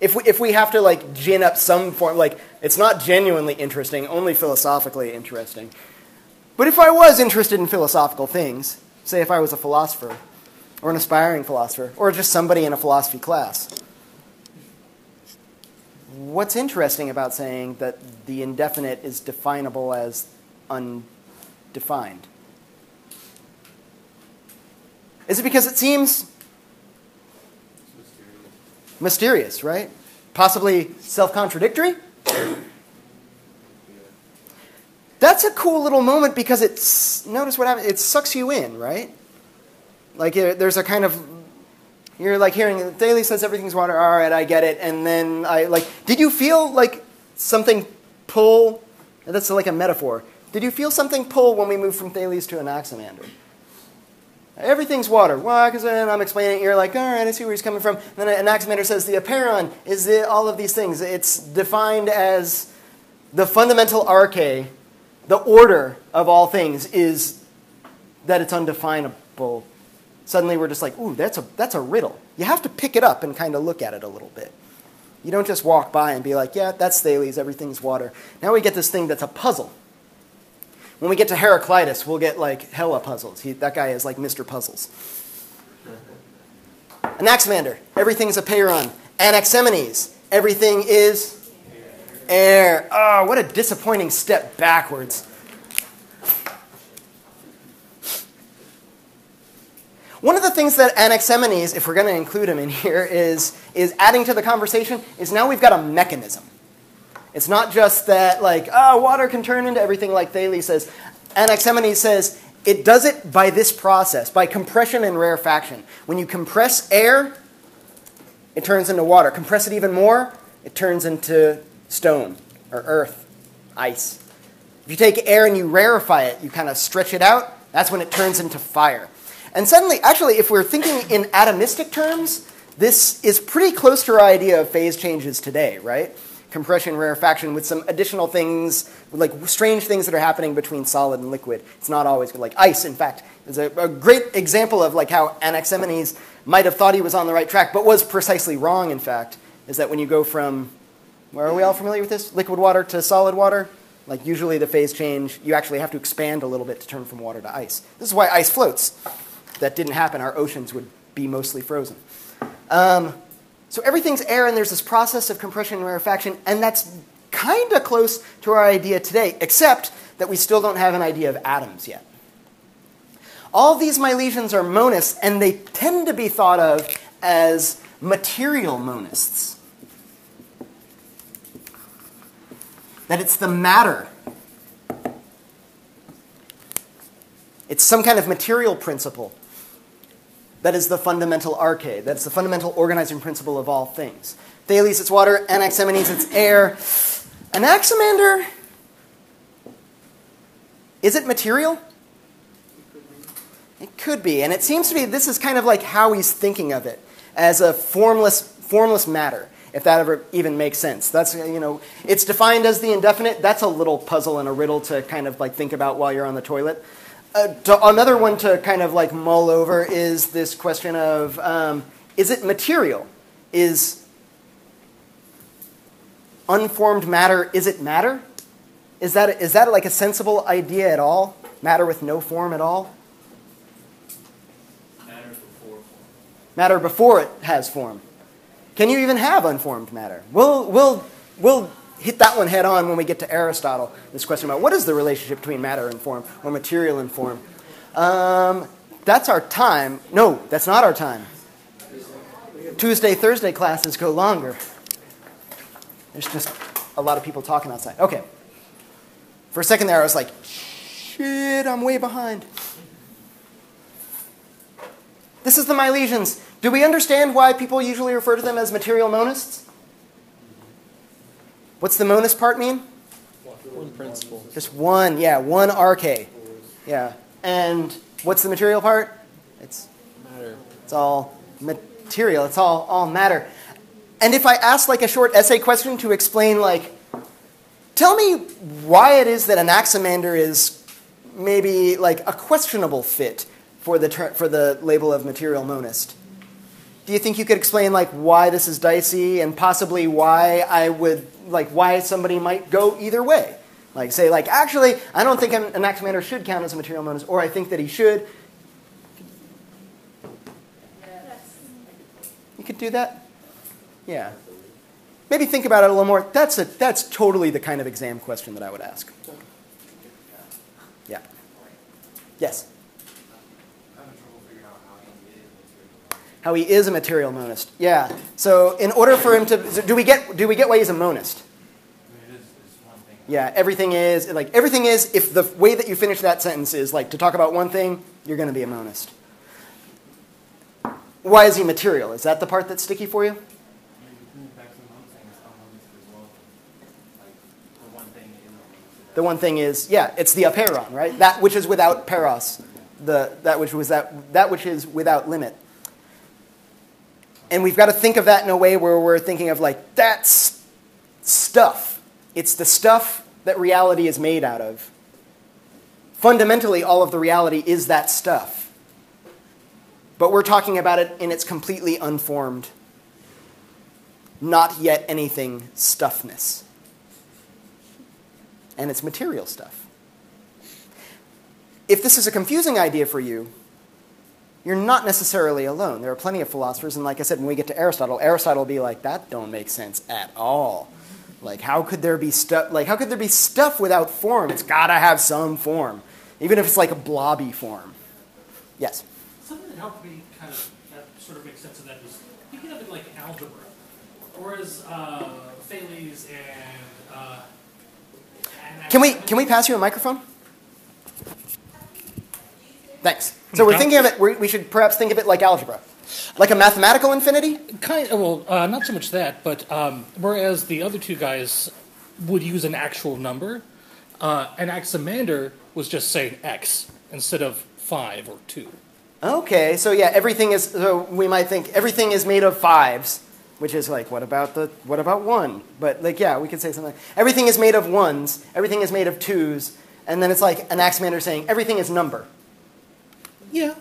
If we, if we have to like gin up some form, like it's not genuinely interesting, only philosophically interesting. But if I was interested in philosophical things, say if I was a philosopher, or an aspiring philosopher, or just somebody in a philosophy class, what's interesting about saying that the indefinite is definable as undefined? Is it because it seems mysterious, right? Possibly self contradictory? That's a cool little moment because it's, notice what happens, it sucks you in, right? Like there's a kind of, you're like hearing, Thales says everything's water, all right, I get it. And then I, like, did you feel like something pull? That's like a metaphor. Did you feel something pull when we moved from Thales to Anaximander? Everything's water. Why? Because I'm explaining it. You're like, all right, I see where he's coming from. then Anaximander says the apeiron is the, all of these things. It's defined as the fundamental arche, the order of all things is that it's undefinable. Suddenly we're just like, ooh, that's a, that's a riddle. You have to pick it up and kind of look at it a little bit. You don't just walk by and be like, yeah, that's Thales, everything's water. Now we get this thing that's a puzzle. When we get to Heraclitus, we'll get like hella puzzles. He, that guy is like Mr. Puzzles. Anaximander, everything's apeiron. Anaximenes, everything is air. Oh, what a disappointing step backwards. One of the things that Anaximenes, if we're going to include him in here, is, is adding to the conversation is now we've got a mechanism. It's not just that, like, oh, water can turn into everything like Thales says. Anaximenes says it does it by this process, by compression and rarefaction. When you compress air, it turns into water. Compress it even more, it turns into stone or earth, ice. If you take air and you rarefy it, you kind of stretch it out, that's when it turns into fire. And suddenly, actually, if we're thinking in atomistic terms, this is pretty close to our idea of phase changes today, right? Compression, rarefaction, with some additional things, like strange things that are happening between solid and liquid. It's not always good. Like ice, in fact, is a, a great example of like how Anaximenes might have thought he was on the right track, but was precisely wrong, in fact, is that when you go from, where are we all familiar with this? Liquid water to solid water? Like usually the phase change, you actually have to expand a little bit to turn from water to ice. This is why ice floats. If that didn't happen, our oceans would be mostly frozen. Um, so everything's air, and there's this process of compression and rarefaction, and that's kind of close to our idea today, except that we still don't have an idea of atoms yet. All these Milesians are monists, and they tend to be thought of as material monists. That it's the matter. It's some kind of material principle that is the fundamental arche. That's the fundamental organizing principle of all things. Thales, it's water. Anaximenes, it's air. Anaximander, is it material? It could be. And it seems to be this is kind of like how he's thinking of it as a formless, formless matter, if that ever even makes sense. That's, you know, it's defined as the indefinite. That's a little puzzle and a riddle to kind of like think about while you're on the toilet. Uh, to, another one to kind of like mull over is this question of um, is it material? Is unformed matter, is it matter? Is that, is that like a sensible idea at all? Matter with no form at all? Matter before form. Matter before it has form. Can you even have unformed matter? We'll, we'll, we'll hit that one head on when we get to Aristotle. This question about what is the relationship between matter and form, or material and form. Um, that's our time. No, that's not our time. Tuesday, Thursday classes go longer. There's just a lot of people talking outside. Okay. For a second there, I was like, shit, I'm way behind. This is the Milesians. Do we understand why people usually refer to them as material monists? What's the monist part mean? One principle. Just one, yeah, one arche. Yeah. And what's the material part? It's Matter. it's all material. It's all all matter. And if I ask like a short essay question to explain like tell me why it is that Anaximander is maybe like a questionable fit for the ter- for the label of material monist. Do you think you could explain like why this is dicey and possibly why I would like why somebody might go either way? Like say like actually I don't think an Anaximander should count as a material monist or I think that he should. You could do that? Yeah. Maybe think about it a little more. That's a that's totally the kind of exam question that I would ask. Yeah. Yes. How he is a material monist. Yeah. So in order for him to do we get do we get why he's a monist? Yeah, everything is like everything is if the way that you finish that sentence is like to talk about one thing, you're going to be a monist. Why is he material? Is that the part that's sticky for you? The one thing is, yeah, it's the apeiron, right? That which is without peros, the that which was that that which is without limit. And we've got to think of that in a way where we're thinking of like that's stuff. It's the stuff that reality is made out of. Fundamentally, all of the reality is that stuff. But we're talking about it in its completely unformed, not yet anything stuffness and it's material stuff. If this is a confusing idea for you, you're not necessarily alone. There are plenty of philosophers, and like I said, when we get to Aristotle, Aristotle will be like, that don't make sense at all. Like, how could there be stuff? Like, how could there be stuff without form? It's got to have some form, even if it's like a blobby form. Yes. Something that helped me kind of that sort of make sense of that is thinking of it like algebra, whereas uh, Thales and uh, Can we can we pass you a microphone? Thanks. So we're thinking of it. we we should perhaps think of it like algebra, like a mathematical infinity. kind of well, uh, not so much that, but um, whereas the other two guys would use an actual number, uh, Anaximander was just saying x instead of five or two. Okay, so yeah, everything is. So we might think everything is made of fives, which is like, what about the what about one? But like, yeah, we could say something. Like, Everything is made of ones. Everything is made of twos, and then it's like an Anaximander saying everything is number. Yeah.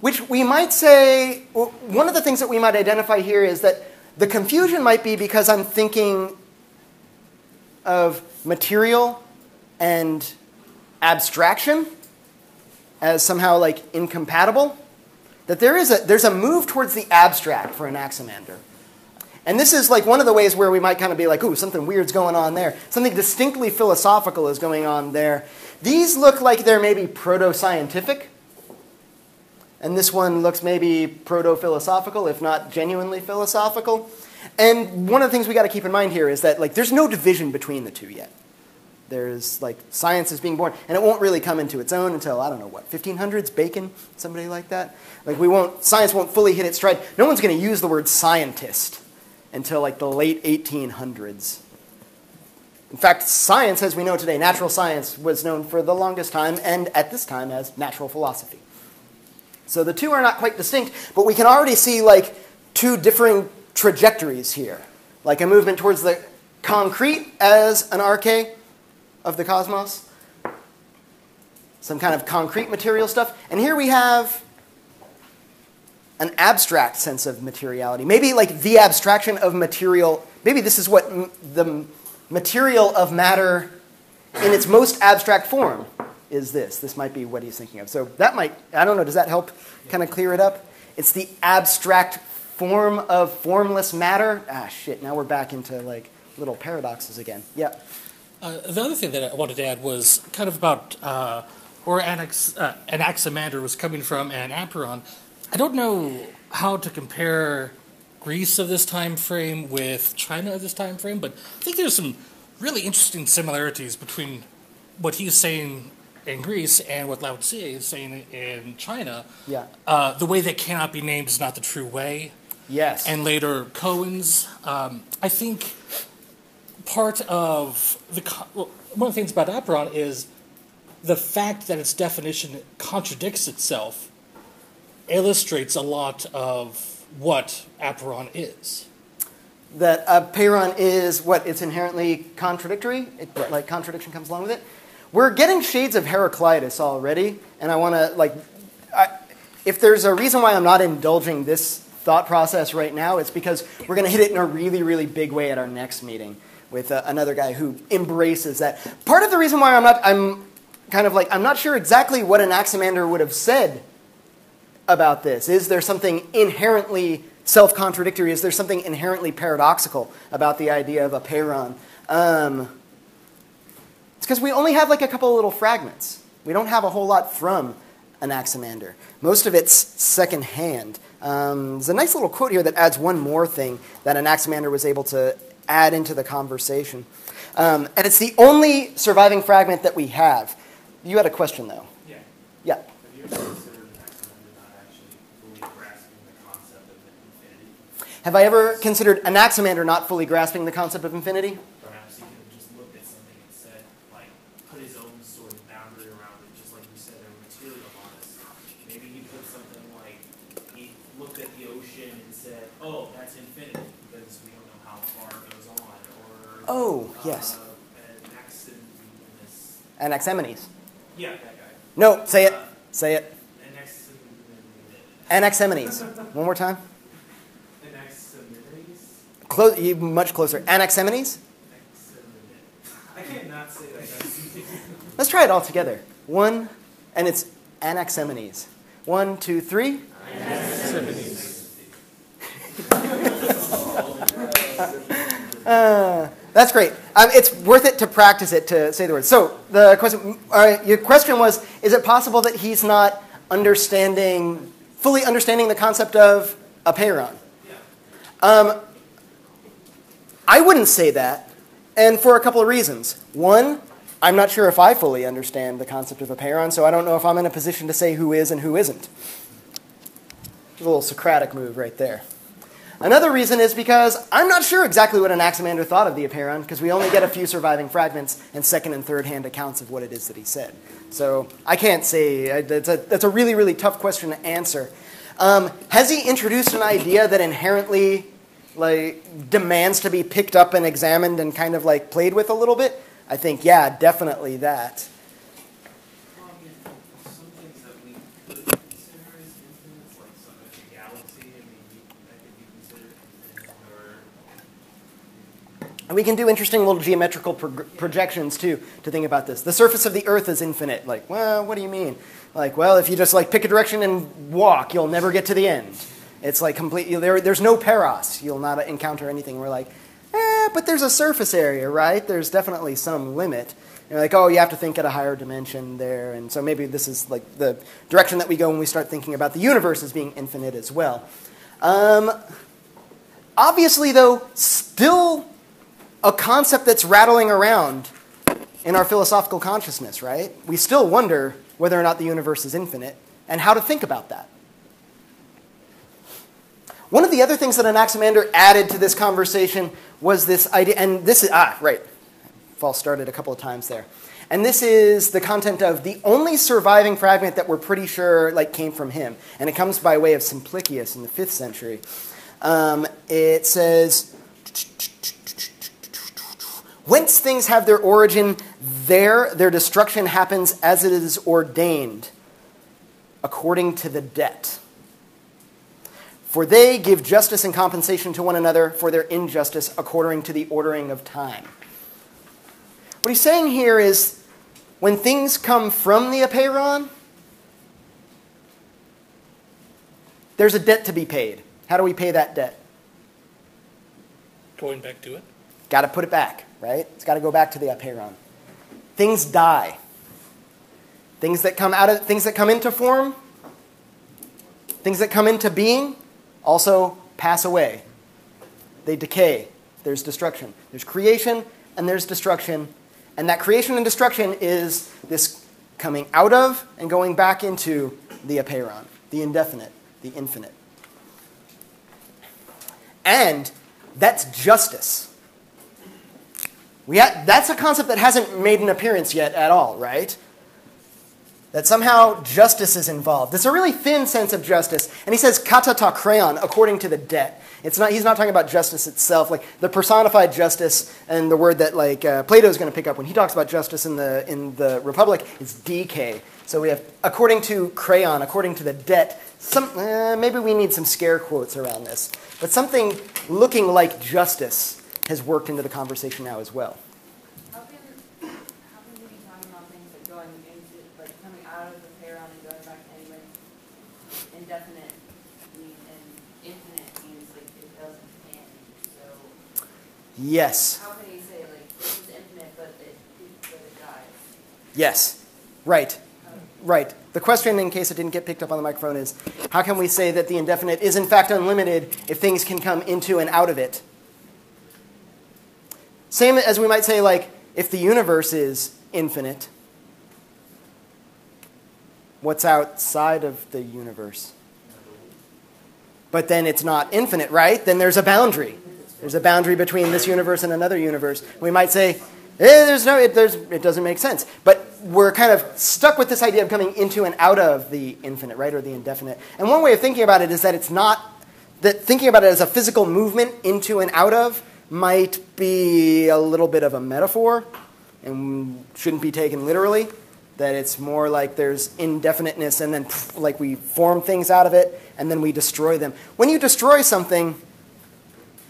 Which we might say, one of the things that we might identify here is that the confusion might be because I'm thinking of material and abstraction as somehow like incompatible. That there is a, there's a move towards the abstract for Anaximander. And this is like one of the ways where we might kind of be like, ooh, something weird's going on there. Something distinctly philosophical is going on there. These look like they're maybe proto scientific. And this one looks maybe proto philosophical, if not genuinely philosophical. And one of the things we got to keep in mind here is that like there's no division between the two yet. There's like science is being born, and it won't really come into its own until I don't know what 1500s, Bacon, somebody like that. Like we won't, science won't fully hit its stride. No one's going to use the word scientist until like the late 1800s. In fact, science, as we know today, natural science, was known for the longest time, and at this time as natural philosophy. So the two are not quite distinct, but we can already see like two differing trajectories here. Like a movement towards the concrete as an arche of the cosmos, some kind of concrete material stuff. And here we have an abstract sense of materiality. Maybe like the abstraction of material. Maybe this is what the material of matter in its most abstract form is this. This might be what he's thinking of. So that might, I don't know, does that help kind of clear it up? It's the abstract form of formless matter. Ah, shit, now we're back into like little paradoxes again. Yeah. Uh, the other thing that I wanted to add was kind of about uh, where Anax, uh, Anaximander was coming from and Apeiron. I don't know how to compare Greece of this time frame with China of this time frame, but I think there's some really interesting similarities between what he's saying in Greece and what Lao Tzu is saying in China. Yeah. Uh, the way that cannot be named is not the true way Yes. and later koans. Um, I think part of the well, one of the things about Apeiron is the fact that its definition contradicts itself illustrates a lot of what Apeiron is. that apeiron is what it's inherently contradictory. It, Like contradiction comes along with it. We're getting shades of Heraclitus already, and I want to like, I, if there's a reason why I'm not indulging this thought process right now, it's because we're going to hit it in a really, really big way at our next meeting with uh, another guy who embraces that. Part of the reason why I'm not, I'm kind of like, I'm not sure exactly what Anaximander would have said about this? Is there something inherently self contradictory? Is there something inherently paradoxical about the idea of apeiron? Um, because we only have like a couple of little fragments. We don't have a whole lot from Anaximander. Most of it's secondhand. Um, there's a nice little quote here that adds one more thing that Anaximander was able to add into the conversation. Um, and it's the only surviving fragment that we have. You had a question, though. Yeah. Yeah. Have you ever considered Anaximander not actually fully grasping the concept of infinity? Have I ever considered Anaximander not fully grasping the concept of infinity? Perhaps he could have just looked at something and said, like, put his own sort of boundary around it, just like you said, there were material monists. Maybe he put something like, he looked at the ocean and said, oh, that's infinity, because we don't know how far it goes on, or. Oh, yes. An Anaximenes. Anaximenes. Yeah, that guy. No, say it. Say it. Anaximenes. Anaximenes. One more time. Anaximenes? Close, you much closer. Anaximenes. I can't not say that. Let's try it all together. One, and it's Anaximenes. One, two, three. Uh, that's great. Um, it's worth it to practice it to say the words. So the question, right, your question was: Is it possible that he's not understanding fully understanding the concept of a apeiron. Um, I wouldn't say that, and for a couple of reasons. One, I'm not sure if I fully understand the concept of a apeiron, so I don't know if I'm in a position to say who is and who isn't. A little Socratic move right there. Another reason is because I'm not sure exactly what Anaximander thought of the apeiron, because we only get a few surviving fragments and second and third hand accounts of what it is that he said. So I can't say. That's a, that's a really, really tough question to answer. Um, has he introduced an idea that inherently like demands to be picked up and examined and kind of like played with a little bit? I think, yeah, definitely that. Well, I mean, some things that we could consider as infinites, like some of the galaxy, I mean, you- that could be considered infinite, or And we can do interesting little geometrical prog- projections too to think about this. The surface of the Earth is infinite. Like, well, what do you mean? Like, well, if you just like pick a direction and walk, you'll never get to the end. It's like completely there. There's no paros. You'll not encounter anything. We're like, eh, but there's a surface area, right? There's definitely some limit. And you're like, oh, you have to think at a higher dimension there, and so maybe this is like the direction that we go when we start thinking about the universe as being infinite as well. Um, obviously, though, still a concept that's rattling around in our philosophical consciousness, right? We still wonder whether or not the universe is infinite and how to think about that. One of the other things that Anaximander added to this conversation was this idea, and this is, ah, right, false started a couple of times there. And this is the content of the only surviving fragment that we're pretty sure like came from him, and it comes by way of Simplicius in the fifth century. Um, it says, Whence things have their origin, there their destruction happens as it is ordained, according to the debt. For they give justice and compensation to one another for their injustice according to the ordering of time. What he's saying here is when things come from the apeiron, there's a debt to be paid. How do we pay that debt? Going back to it. Got to put it back, right? It's got to go back to the apeiron. Things die. Things that come out of things that come into form, things that come into being, also pass away. They decay. There's destruction. There's creation and there's destruction. And that creation and destruction is this coming out of and going back into the apeiron, the indefinite, the infinite. And that's justice. We ha- that's a concept that hasn't made an appearance yet at all, right? That somehow justice is involved. It's a really thin sense of justice. And he says kata ta chreon, according to the debt. It's not, he's not talking about justice itself, like the personified justice and the word that like uh, Plato is going to pick up when he talks about justice in the, in the Republic is dike. So we have, according to chreon, according to the debt, some, uh, maybe we need some scare quotes around this. But something looking like justice has worked into the conversation now as well. How can, how can we be talking about things that going into, like coming out of the pairon and going back anyway? Indefinite mean, and infinite means like it doesn't end, so Yes. how can he say like this is infinite but it, but it dies? Yes. Right. Right. The question, in case it didn't get picked up on the microphone, is how can we say that the indefinite is in fact unlimited if things can come into and out of it? Same as we might say, like, if the universe is infinite, what's outside of the universe? But then it's not infinite, right? Then there's a boundary. There's a boundary between this universe and another universe. We might say, eh, there's no, it, there's, it doesn't make sense. But we're kind of stuck with this idea of coming into and out of the infinite, right, or the indefinite. And one way of thinking about it is that it's not, that thinking about it as a physical movement into and out of might be a little bit of a metaphor and shouldn't be taken literally. That it's more like there's indefiniteness and then pff, like we form things out of it and then we destroy them. When you destroy something,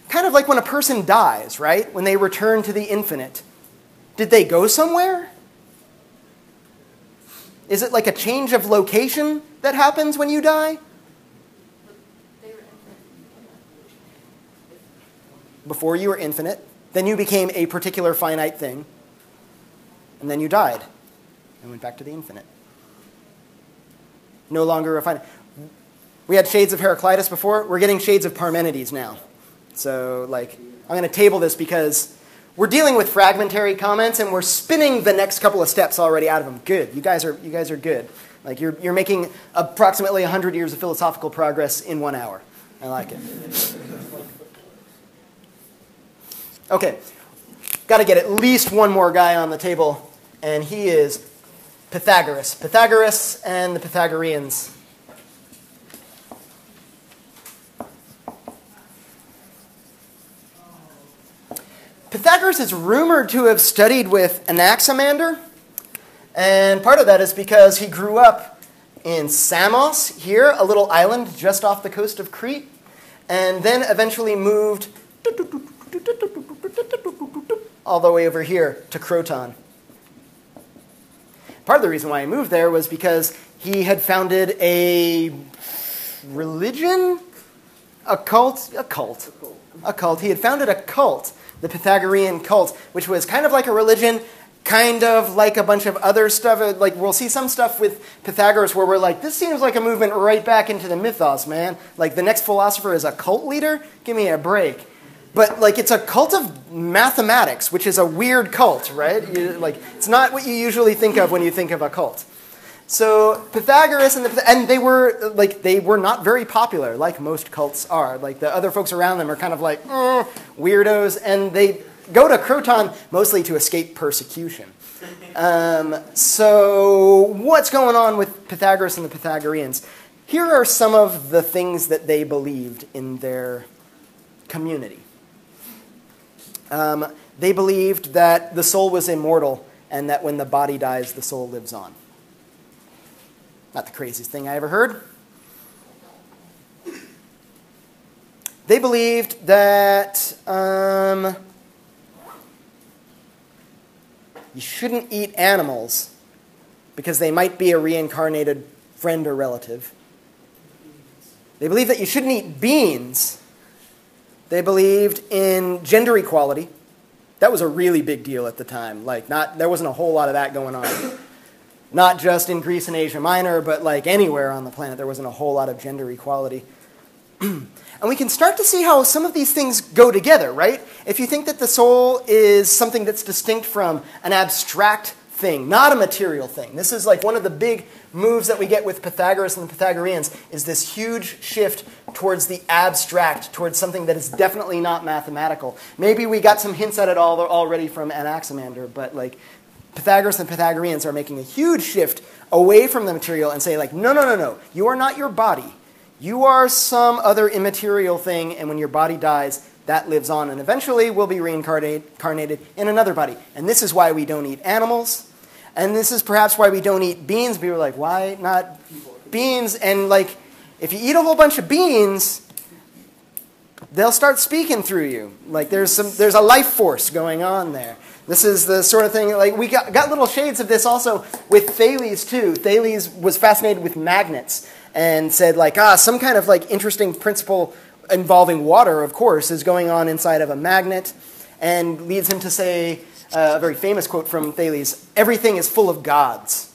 kind of like when a person dies, right? When they return to the infinite, did they go somewhere? Is it like a change of location that happens when you die? But they were infinite. Before you were infinite, then you became a particular finite thing, and then you died and went back to the infinite. No longer a finite. we had shades of Heraclitus before. We're getting shades of Parmenides now. So, like, I'm going to table this because we're dealing with fragmentary comments and we're spinning the next couple of steps already out of them. Good. You guys are, you guys are good. Like, you're, you're making approximately 100 years of philosophical progress in one hour. I like it. Okay. Got to get at least one more guy on the table, and he is Pythagoras. Pythagoras and the Pythagoreans. Pythagoras is rumored to have studied with Anaximander, and part of that is because he grew up in Samos, here, a little island just off the coast of Crete, and then eventually moved all the way over here to Croton. Part of the reason why he moved there was because he had founded a religion, a cult, a cult, a cult. He had founded a cult the Pythagorean cult, which was kind of like a religion, kind of like a bunch of other stuff. Uh, like we'll see some stuff with Pythagoras where we're like, this seems like a movement right back into the mythos, man. Like the next philosopher is a cult leader. Give me a break. But like it's a cult of mathematics, which is a weird cult, right? You, like it's not what you usually think of when you think of a cult. So Pythagoras and the, and they were like they were not very popular, like most cults are. Like the other folks around them are kind of like mm, weirdos, and they go to Croton mostly to escape persecution. Um, so what's going on with Pythagoras and the Pythagoreans? Here are some of the things that they believed in their community. Um, they believed that the soul was immortal and that when the body dies, the soul lives on. Not the craziest thing I ever heard. They believed that um, you shouldn't eat animals because they might be a reincarnated friend or relative. They believed that you shouldn't eat beans. They believed in gender equality. That was a really big deal at the time. Like, not there wasn't a whole lot of that going on not just in Greece and Asia Minor, but like anywhere on the planet, there wasn't a whole lot of gender equality. and we can start to see how some of these things go together, right? If you think that the soul is something that's distinct from an abstract thing, not a material thing. This is like one of the big moves that we get with Pythagoras and the Pythagoreans is this huge shift towards the abstract, towards something that is definitely not mathematical. Maybe we got some hints at it all already from Anaximander, but like Pythagoras and Pythagoreans are making a huge shift away from the material and say, like, no, no, no, no, you are not your body. You are some other immaterial thing, and when your body dies, that lives on, and eventually will be reincarnated in another body. And this is why we don't eat animals. And this is perhaps why we don't eat beans. People are like, why not beans? And like, if you eat a whole bunch of beans, they'll start speaking through you. Like there's some there's a life force going on there. This is the sort of thing, like, we got, got little shades of this also with Thales, too. Thales was fascinated with magnets and said, like, ah, some kind of, like, interesting principle involving water, of course, is going on inside of a magnet, and leads him to say uh, a very famous quote from Thales everything is full of gods.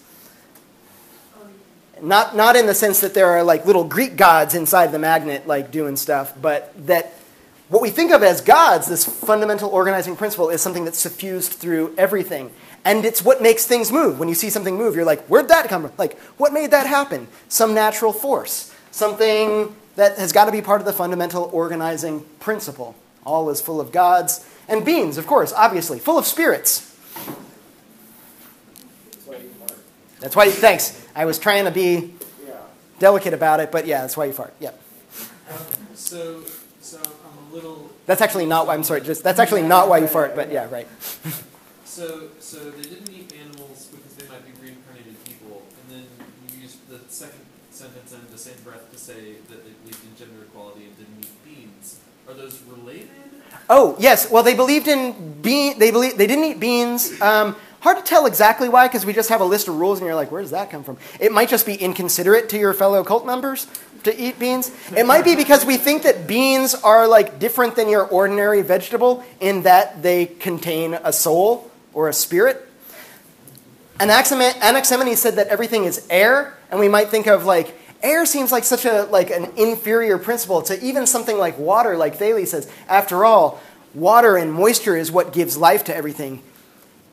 Not, not in the sense that there are like little Greek gods inside the magnet, like doing stuff, but that what we think of as gods, this fundamental organizing principle, is something that's suffused through everything. And it's what makes things move. When you see something move, you're like, where'd that come from? Like, what made that happen? Some natural force. Something that has got to be part of the fundamental organizing principle. All is full of gods. And beings, of course, obviously, full of spirits. That's why, thanks. I was trying to be delicate about it, but yeah, that's why you fart. Yep. Um, so, so little. That's actually not why. I'm sorry. Just that's actually not why you fart. But yeah, right. so, so they didn't eat animals because they might be reincarnated people, and then you use the second sentence and the same breath to say that they believed in gender equality and didn't eat beans. Are those related? Oh yes. Well, they believed in bean. They believe they didn't eat beans. Um, hard to tell exactly why because we just have a list of rules and you're like, where does that come from? It might just be inconsiderate to your fellow cult members to eat beans. It might be because we think that beans are like different than your ordinary vegetable in that they contain a soul or a spirit. Anaximenes said that everything is air, and we might think of like air seems like such a like an inferior principle to even something like water, like Thales says. After all, water and moisture is what gives life to everything.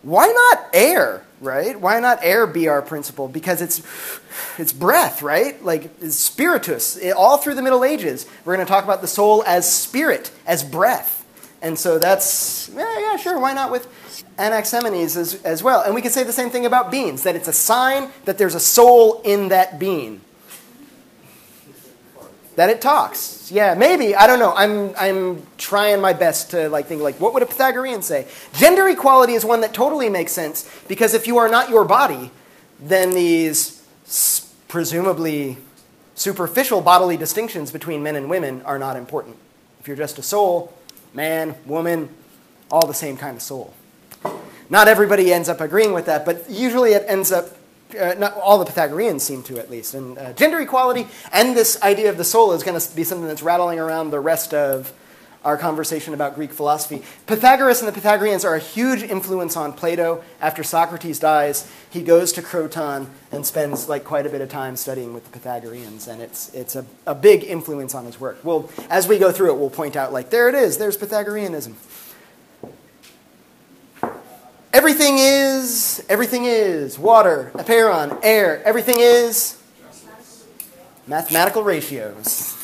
Why not air, right? Why not air be our principle? Because it's it's breath, right? Like it's spiritus. It- all through the Middle Ages, we're going to talk about the soul as spirit, as breath. And so that's yeah, yeah, sure. Why not with Anaximenes as, as well? And we can say the same thing about beans, that it's a sign that there's a soul in that bean that it talks. Yeah, maybe. I don't know. I'm I'm trying my best to like think like what would a Pythagorean say? Gender equality is one that totally makes sense because if you are not your body, then these presumably superficial bodily distinctions between men and women are not important. If you're just a soul, man, woman, all the same kind of soul. Not everybody ends up agreeing with that, but usually it ends up, uh, not all the Pythagoreans seem to at least. And uh, gender equality and this idea of the soul is going to be something that's rattling around the rest of our conversation about Greek philosophy. Pythagoras and the Pythagoreans are a huge influence on Plato. After Socrates dies, he goes to Croton and spends like quite a bit of time studying with the Pythagoreans, and it's, it's a, a big influence on his work. Well, as we go through it, we'll point out like, there it is, there's Pythagoreanism. Everything is, everything is water, apeiron, air. Everything is mathematical ratios.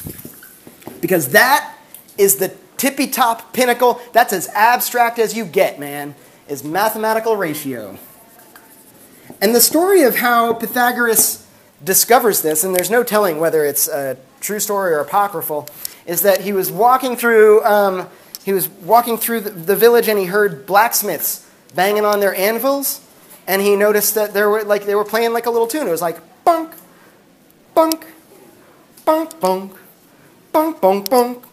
Because that is the tippy top pinnacle. That's as abstract as you get, man, is mathematical ratio. And the story of how Pythagoras discovers this, and there's no telling whether it's a true story or apocryphal, is that he was walking through, um, he was walking through the, the village and he heard blacksmiths banging on their anvils, and he noticed that there were like they were playing like a little tune. It was like bunk, bunk, bunk, bunk, bunk, bunk, bunk,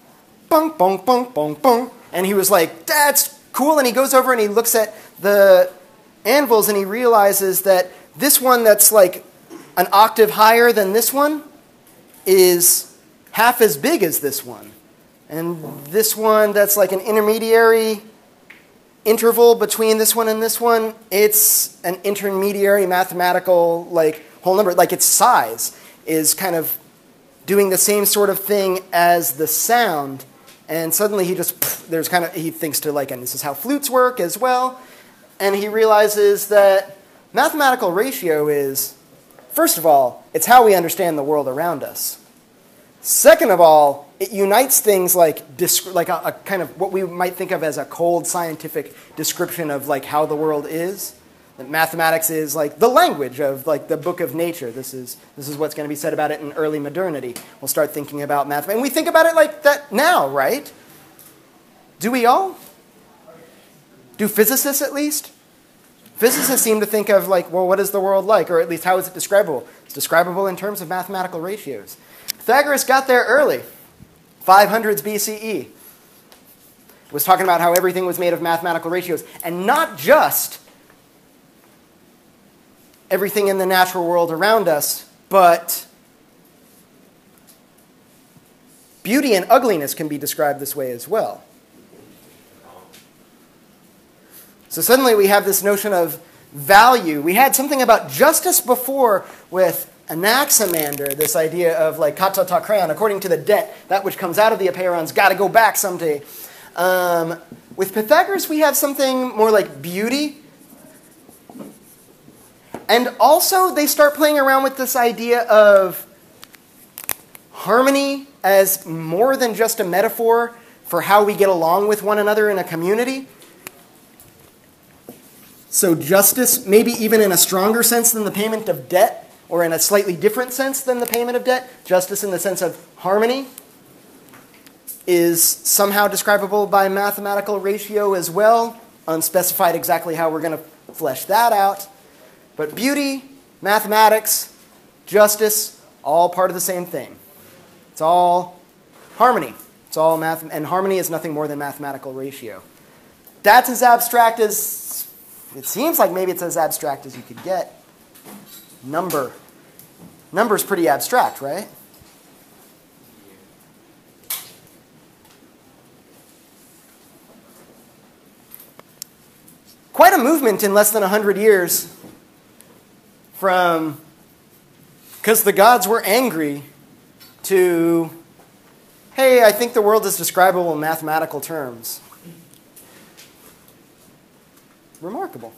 bunk, bunk, bunk, bunk, bunk. And he was like, that's cool. And he goes over and he looks at the anvils and he realizes that this one that's like an octave higher than this one is half as big as this one. And this one that's like an intermediary interval between this one and this one, it's an intermediary mathematical like whole number. Like its size is kind of doing the same sort of thing as the sound. And suddenly he just there's kind of he thinks to like, and this is how flutes work as well. And he realizes that mathematical ratio is, first of all, it's how we understand the world around us. Second of all, it unites things like like a, a kind of what we might think of as a cold scientific description of like how the world is. That mathematics is like the language of like the book of nature. This is this is what's going to be said about it in early modernity. We'll start thinking about math, and we think about it like that now, right? Do we all? Do physicists at least? Physicists seem to think of like, well, what is the world like, or at least how is it describable? It's describable in terms of mathematical ratios. Pythagoras got there early, 500s BCE. Was talking about how everything was made of mathematical ratios, and not just everything in the natural world around us, but beauty and ugliness can be described this way as well. So suddenly we have this notion of value. We had something about justice before with Anaximander, this idea of like kata ta chreon, according to the debt, that which comes out of the apeiron's got to go back someday. Um, with Pythagoras, we have something more like beauty. And also, they start playing around with this idea of harmony as more than just a metaphor for how we get along with one another in a community. So, justice, maybe even in a stronger sense than the payment of debt, or in a slightly different sense than the payment of debt, justice in the sense of harmony, is somehow describable by mathematical ratio as well. Unspecified exactly how we're going to flesh that out. But beauty, mathematics, justice, all part of the same thing. It's all harmony. It's all math, and harmony is nothing more than mathematical ratio. That's as abstract as it seems like maybe it's as abstract as you could get. Number. Number is pretty abstract, right? Quite a movement in less than 100 years from Because the gods were angry to, hey, I think the world is describable in mathematical terms. Remarkable.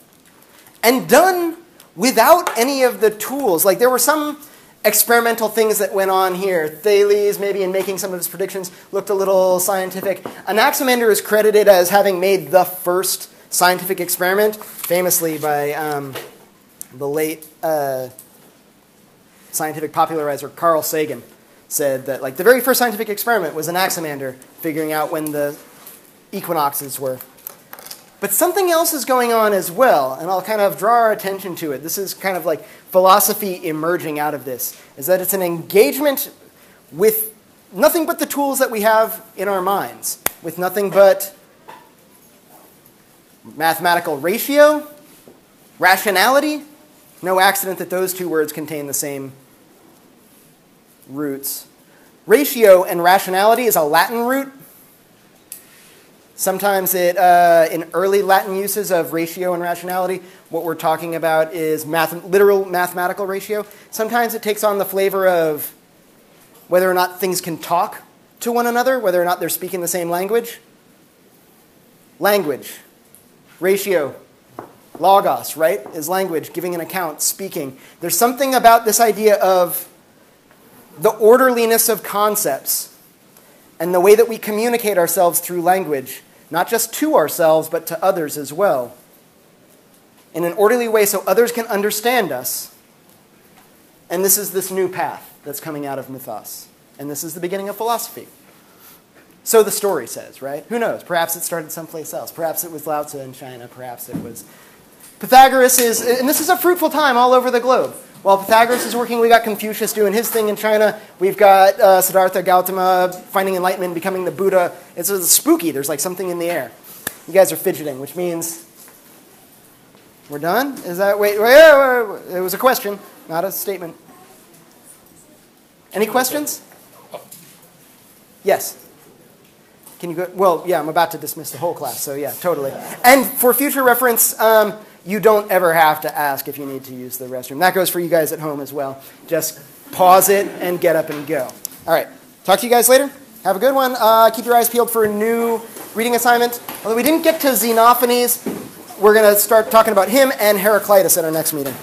And done without any of the tools. Like there were some experimental things that went on here. Thales, maybe in making some of his predictions, looked a little scientific. Anaximander is credited as having made the first scientific experiment, famously by um, the late uh, scientific popularizer Carl Sagan. Said that like the very first scientific experiment was Anaximander figuring out when the equinoxes were. But something else is going on as well, and I'll kind of draw our attention to it. This is kind of like philosophy emerging out of this, is that it's an engagement with nothing but the tools that we have in our minds, with nothing but mathematical ratio, rationality. No accident that those two words contain the same roots. Ratio and rationality is a Latin root Sometimes it, uh, in early Latin uses of ratio and rationality, what we're talking about is math- literal mathematical ratio. Sometimes it takes on the flavor of whether or not things can talk to one another, whether or not they're speaking the same language. Language, ratio, logos, right, is language, giving an account, speaking. There's something about this idea of the orderliness of concepts and the way that we communicate ourselves through language not just to ourselves, but to others as well, in an orderly way so others can understand us. And this is this new path that's coming out of mythos. And this is the beginning of philosophy. So the story says, right? Who knows? Perhaps it started someplace else. Perhaps it was Lao Tzu in China. Perhaps it was. Pythagoras is, and this is a fruitful time all over the globe. While Pythagoras is working, we got Confucius doing his thing in China. We've got uh, Siddhartha Gautama finding enlightenment, becoming the Buddha. It's, it's spooky. There's like something in the air. You guys are fidgeting, which means we're done. Is that wait? wait, wait, wait. It was a question, not a statement. Any questions? Yes. Can you go? Well, yeah, I'm about to dismiss the whole class, so yeah, totally. And for future reference. Um, you don't ever have to ask if you need to use the restroom. That goes for you guys at home as well. Just pause it and get up and go. All right. Talk to you guys later. Have a good one. Uh, keep your eyes peeled for a new reading assignment. Although we didn't get to Xenophanes, we're going to start talking about him and Heraclitus at our next meeting.